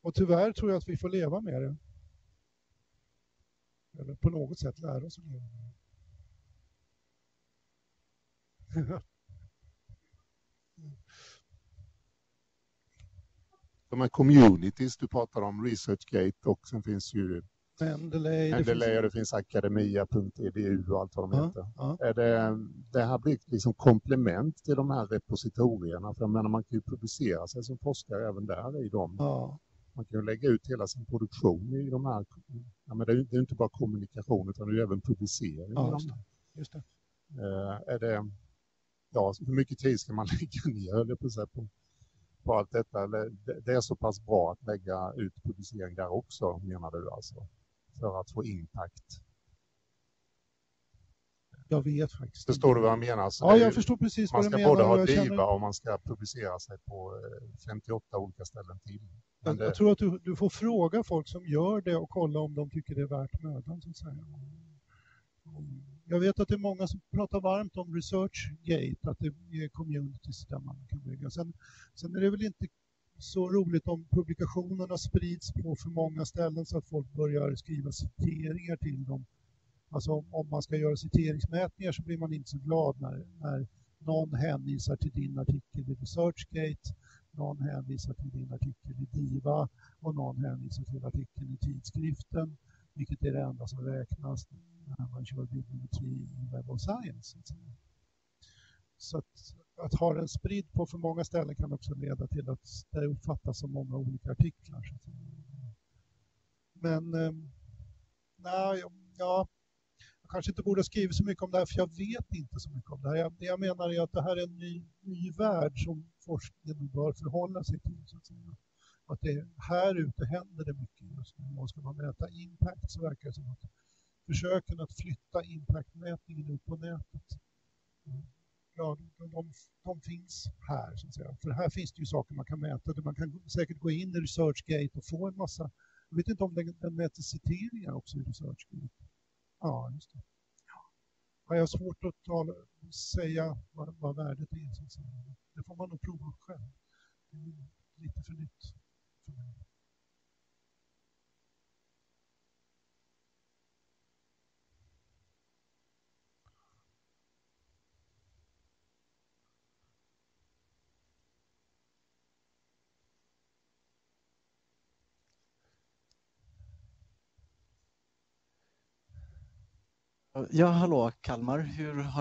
och tyvärr tror jag att vi får leva med det. Eller på något sätt lära oss att leva med det. De här communities du pratar om, ResearchGate och sen finns ju Mendeley, Mendeley finns- och det finns akademia.edu och allt vad de Ja, heter. ja. Är det, det här blir liksom komplement till de här repositorierna? För jag menar, man kan ju publicera sig som forskare även där i dem. Ja. Man kan ju lägga ut hela sin produktion i de här. Ja, men det är ju inte bara kommunikation utan det är ju även publicering. Ja, just det. Just det. Eh, är det, ja, hur mycket tid ska man lägga ner på, på, på allt detta? Eller, det, det är så pass bra att lägga ut publicering där också, menar du alltså? För att få impact. Jag vet faktiskt Förstår du vad jag menar? Så Ja, det är jag ju- förstår precis man vad du ska menar både och ha jag känner- DIVA och man ska publicera sig på eh, 58 olika ställen till. Men Jag, det, tror att du, du får fråga folk som gör det och kolla om de tycker det är värt mödan. Så att säga. Jag vet att det är många som pratar varmt om ResearchGate, att det är communities där man kan bygga. Sen, sen är det väl inte så roligt om publikationerna sprids på för många ställen så att folk börjar skriva citeringar till dem. Alltså om, om man ska göra citeringsmätningar så blir man inte så glad när, när någon hänvisar till din artikel i ResearchGate, någon hänvisar till din artikel i DIVA och någon hänvisar till artikeln i tidskriften, vilket är det enda som räknas när man kör bibliometri i Web of Science. Så att, att ha den spridd på för många ställen kan också leda till att det uppfattas som många olika artiklar. Men eh, nej, ja, jag kanske inte borde skriva så mycket om det här för jag vet inte så mycket om det här. Jag, det jag menar är att det här är en ny, ny värld som forskningen bör förhålla sig till. Så att, säga. att det, här ute händer det mycket just nu. Och ska man mäta impact så verkar det som att försöken att flytta impactmätningen ut på nätet mm, ja, de, de, de, finns här. Så att säga. För här finns det ju saker man kan mäta. Man kan säkert gå in i ResearchGate och få en massa... Jag vet inte om den, den mäter citeringar också i ResearchGate. Ja, just det. Ja, jag har svårt att tala, säga vad, vad värdet är. Så att säga. Det får man nog prova själv. Det är lite för nytt för mig. Ja, hallå Kalmar. Hur har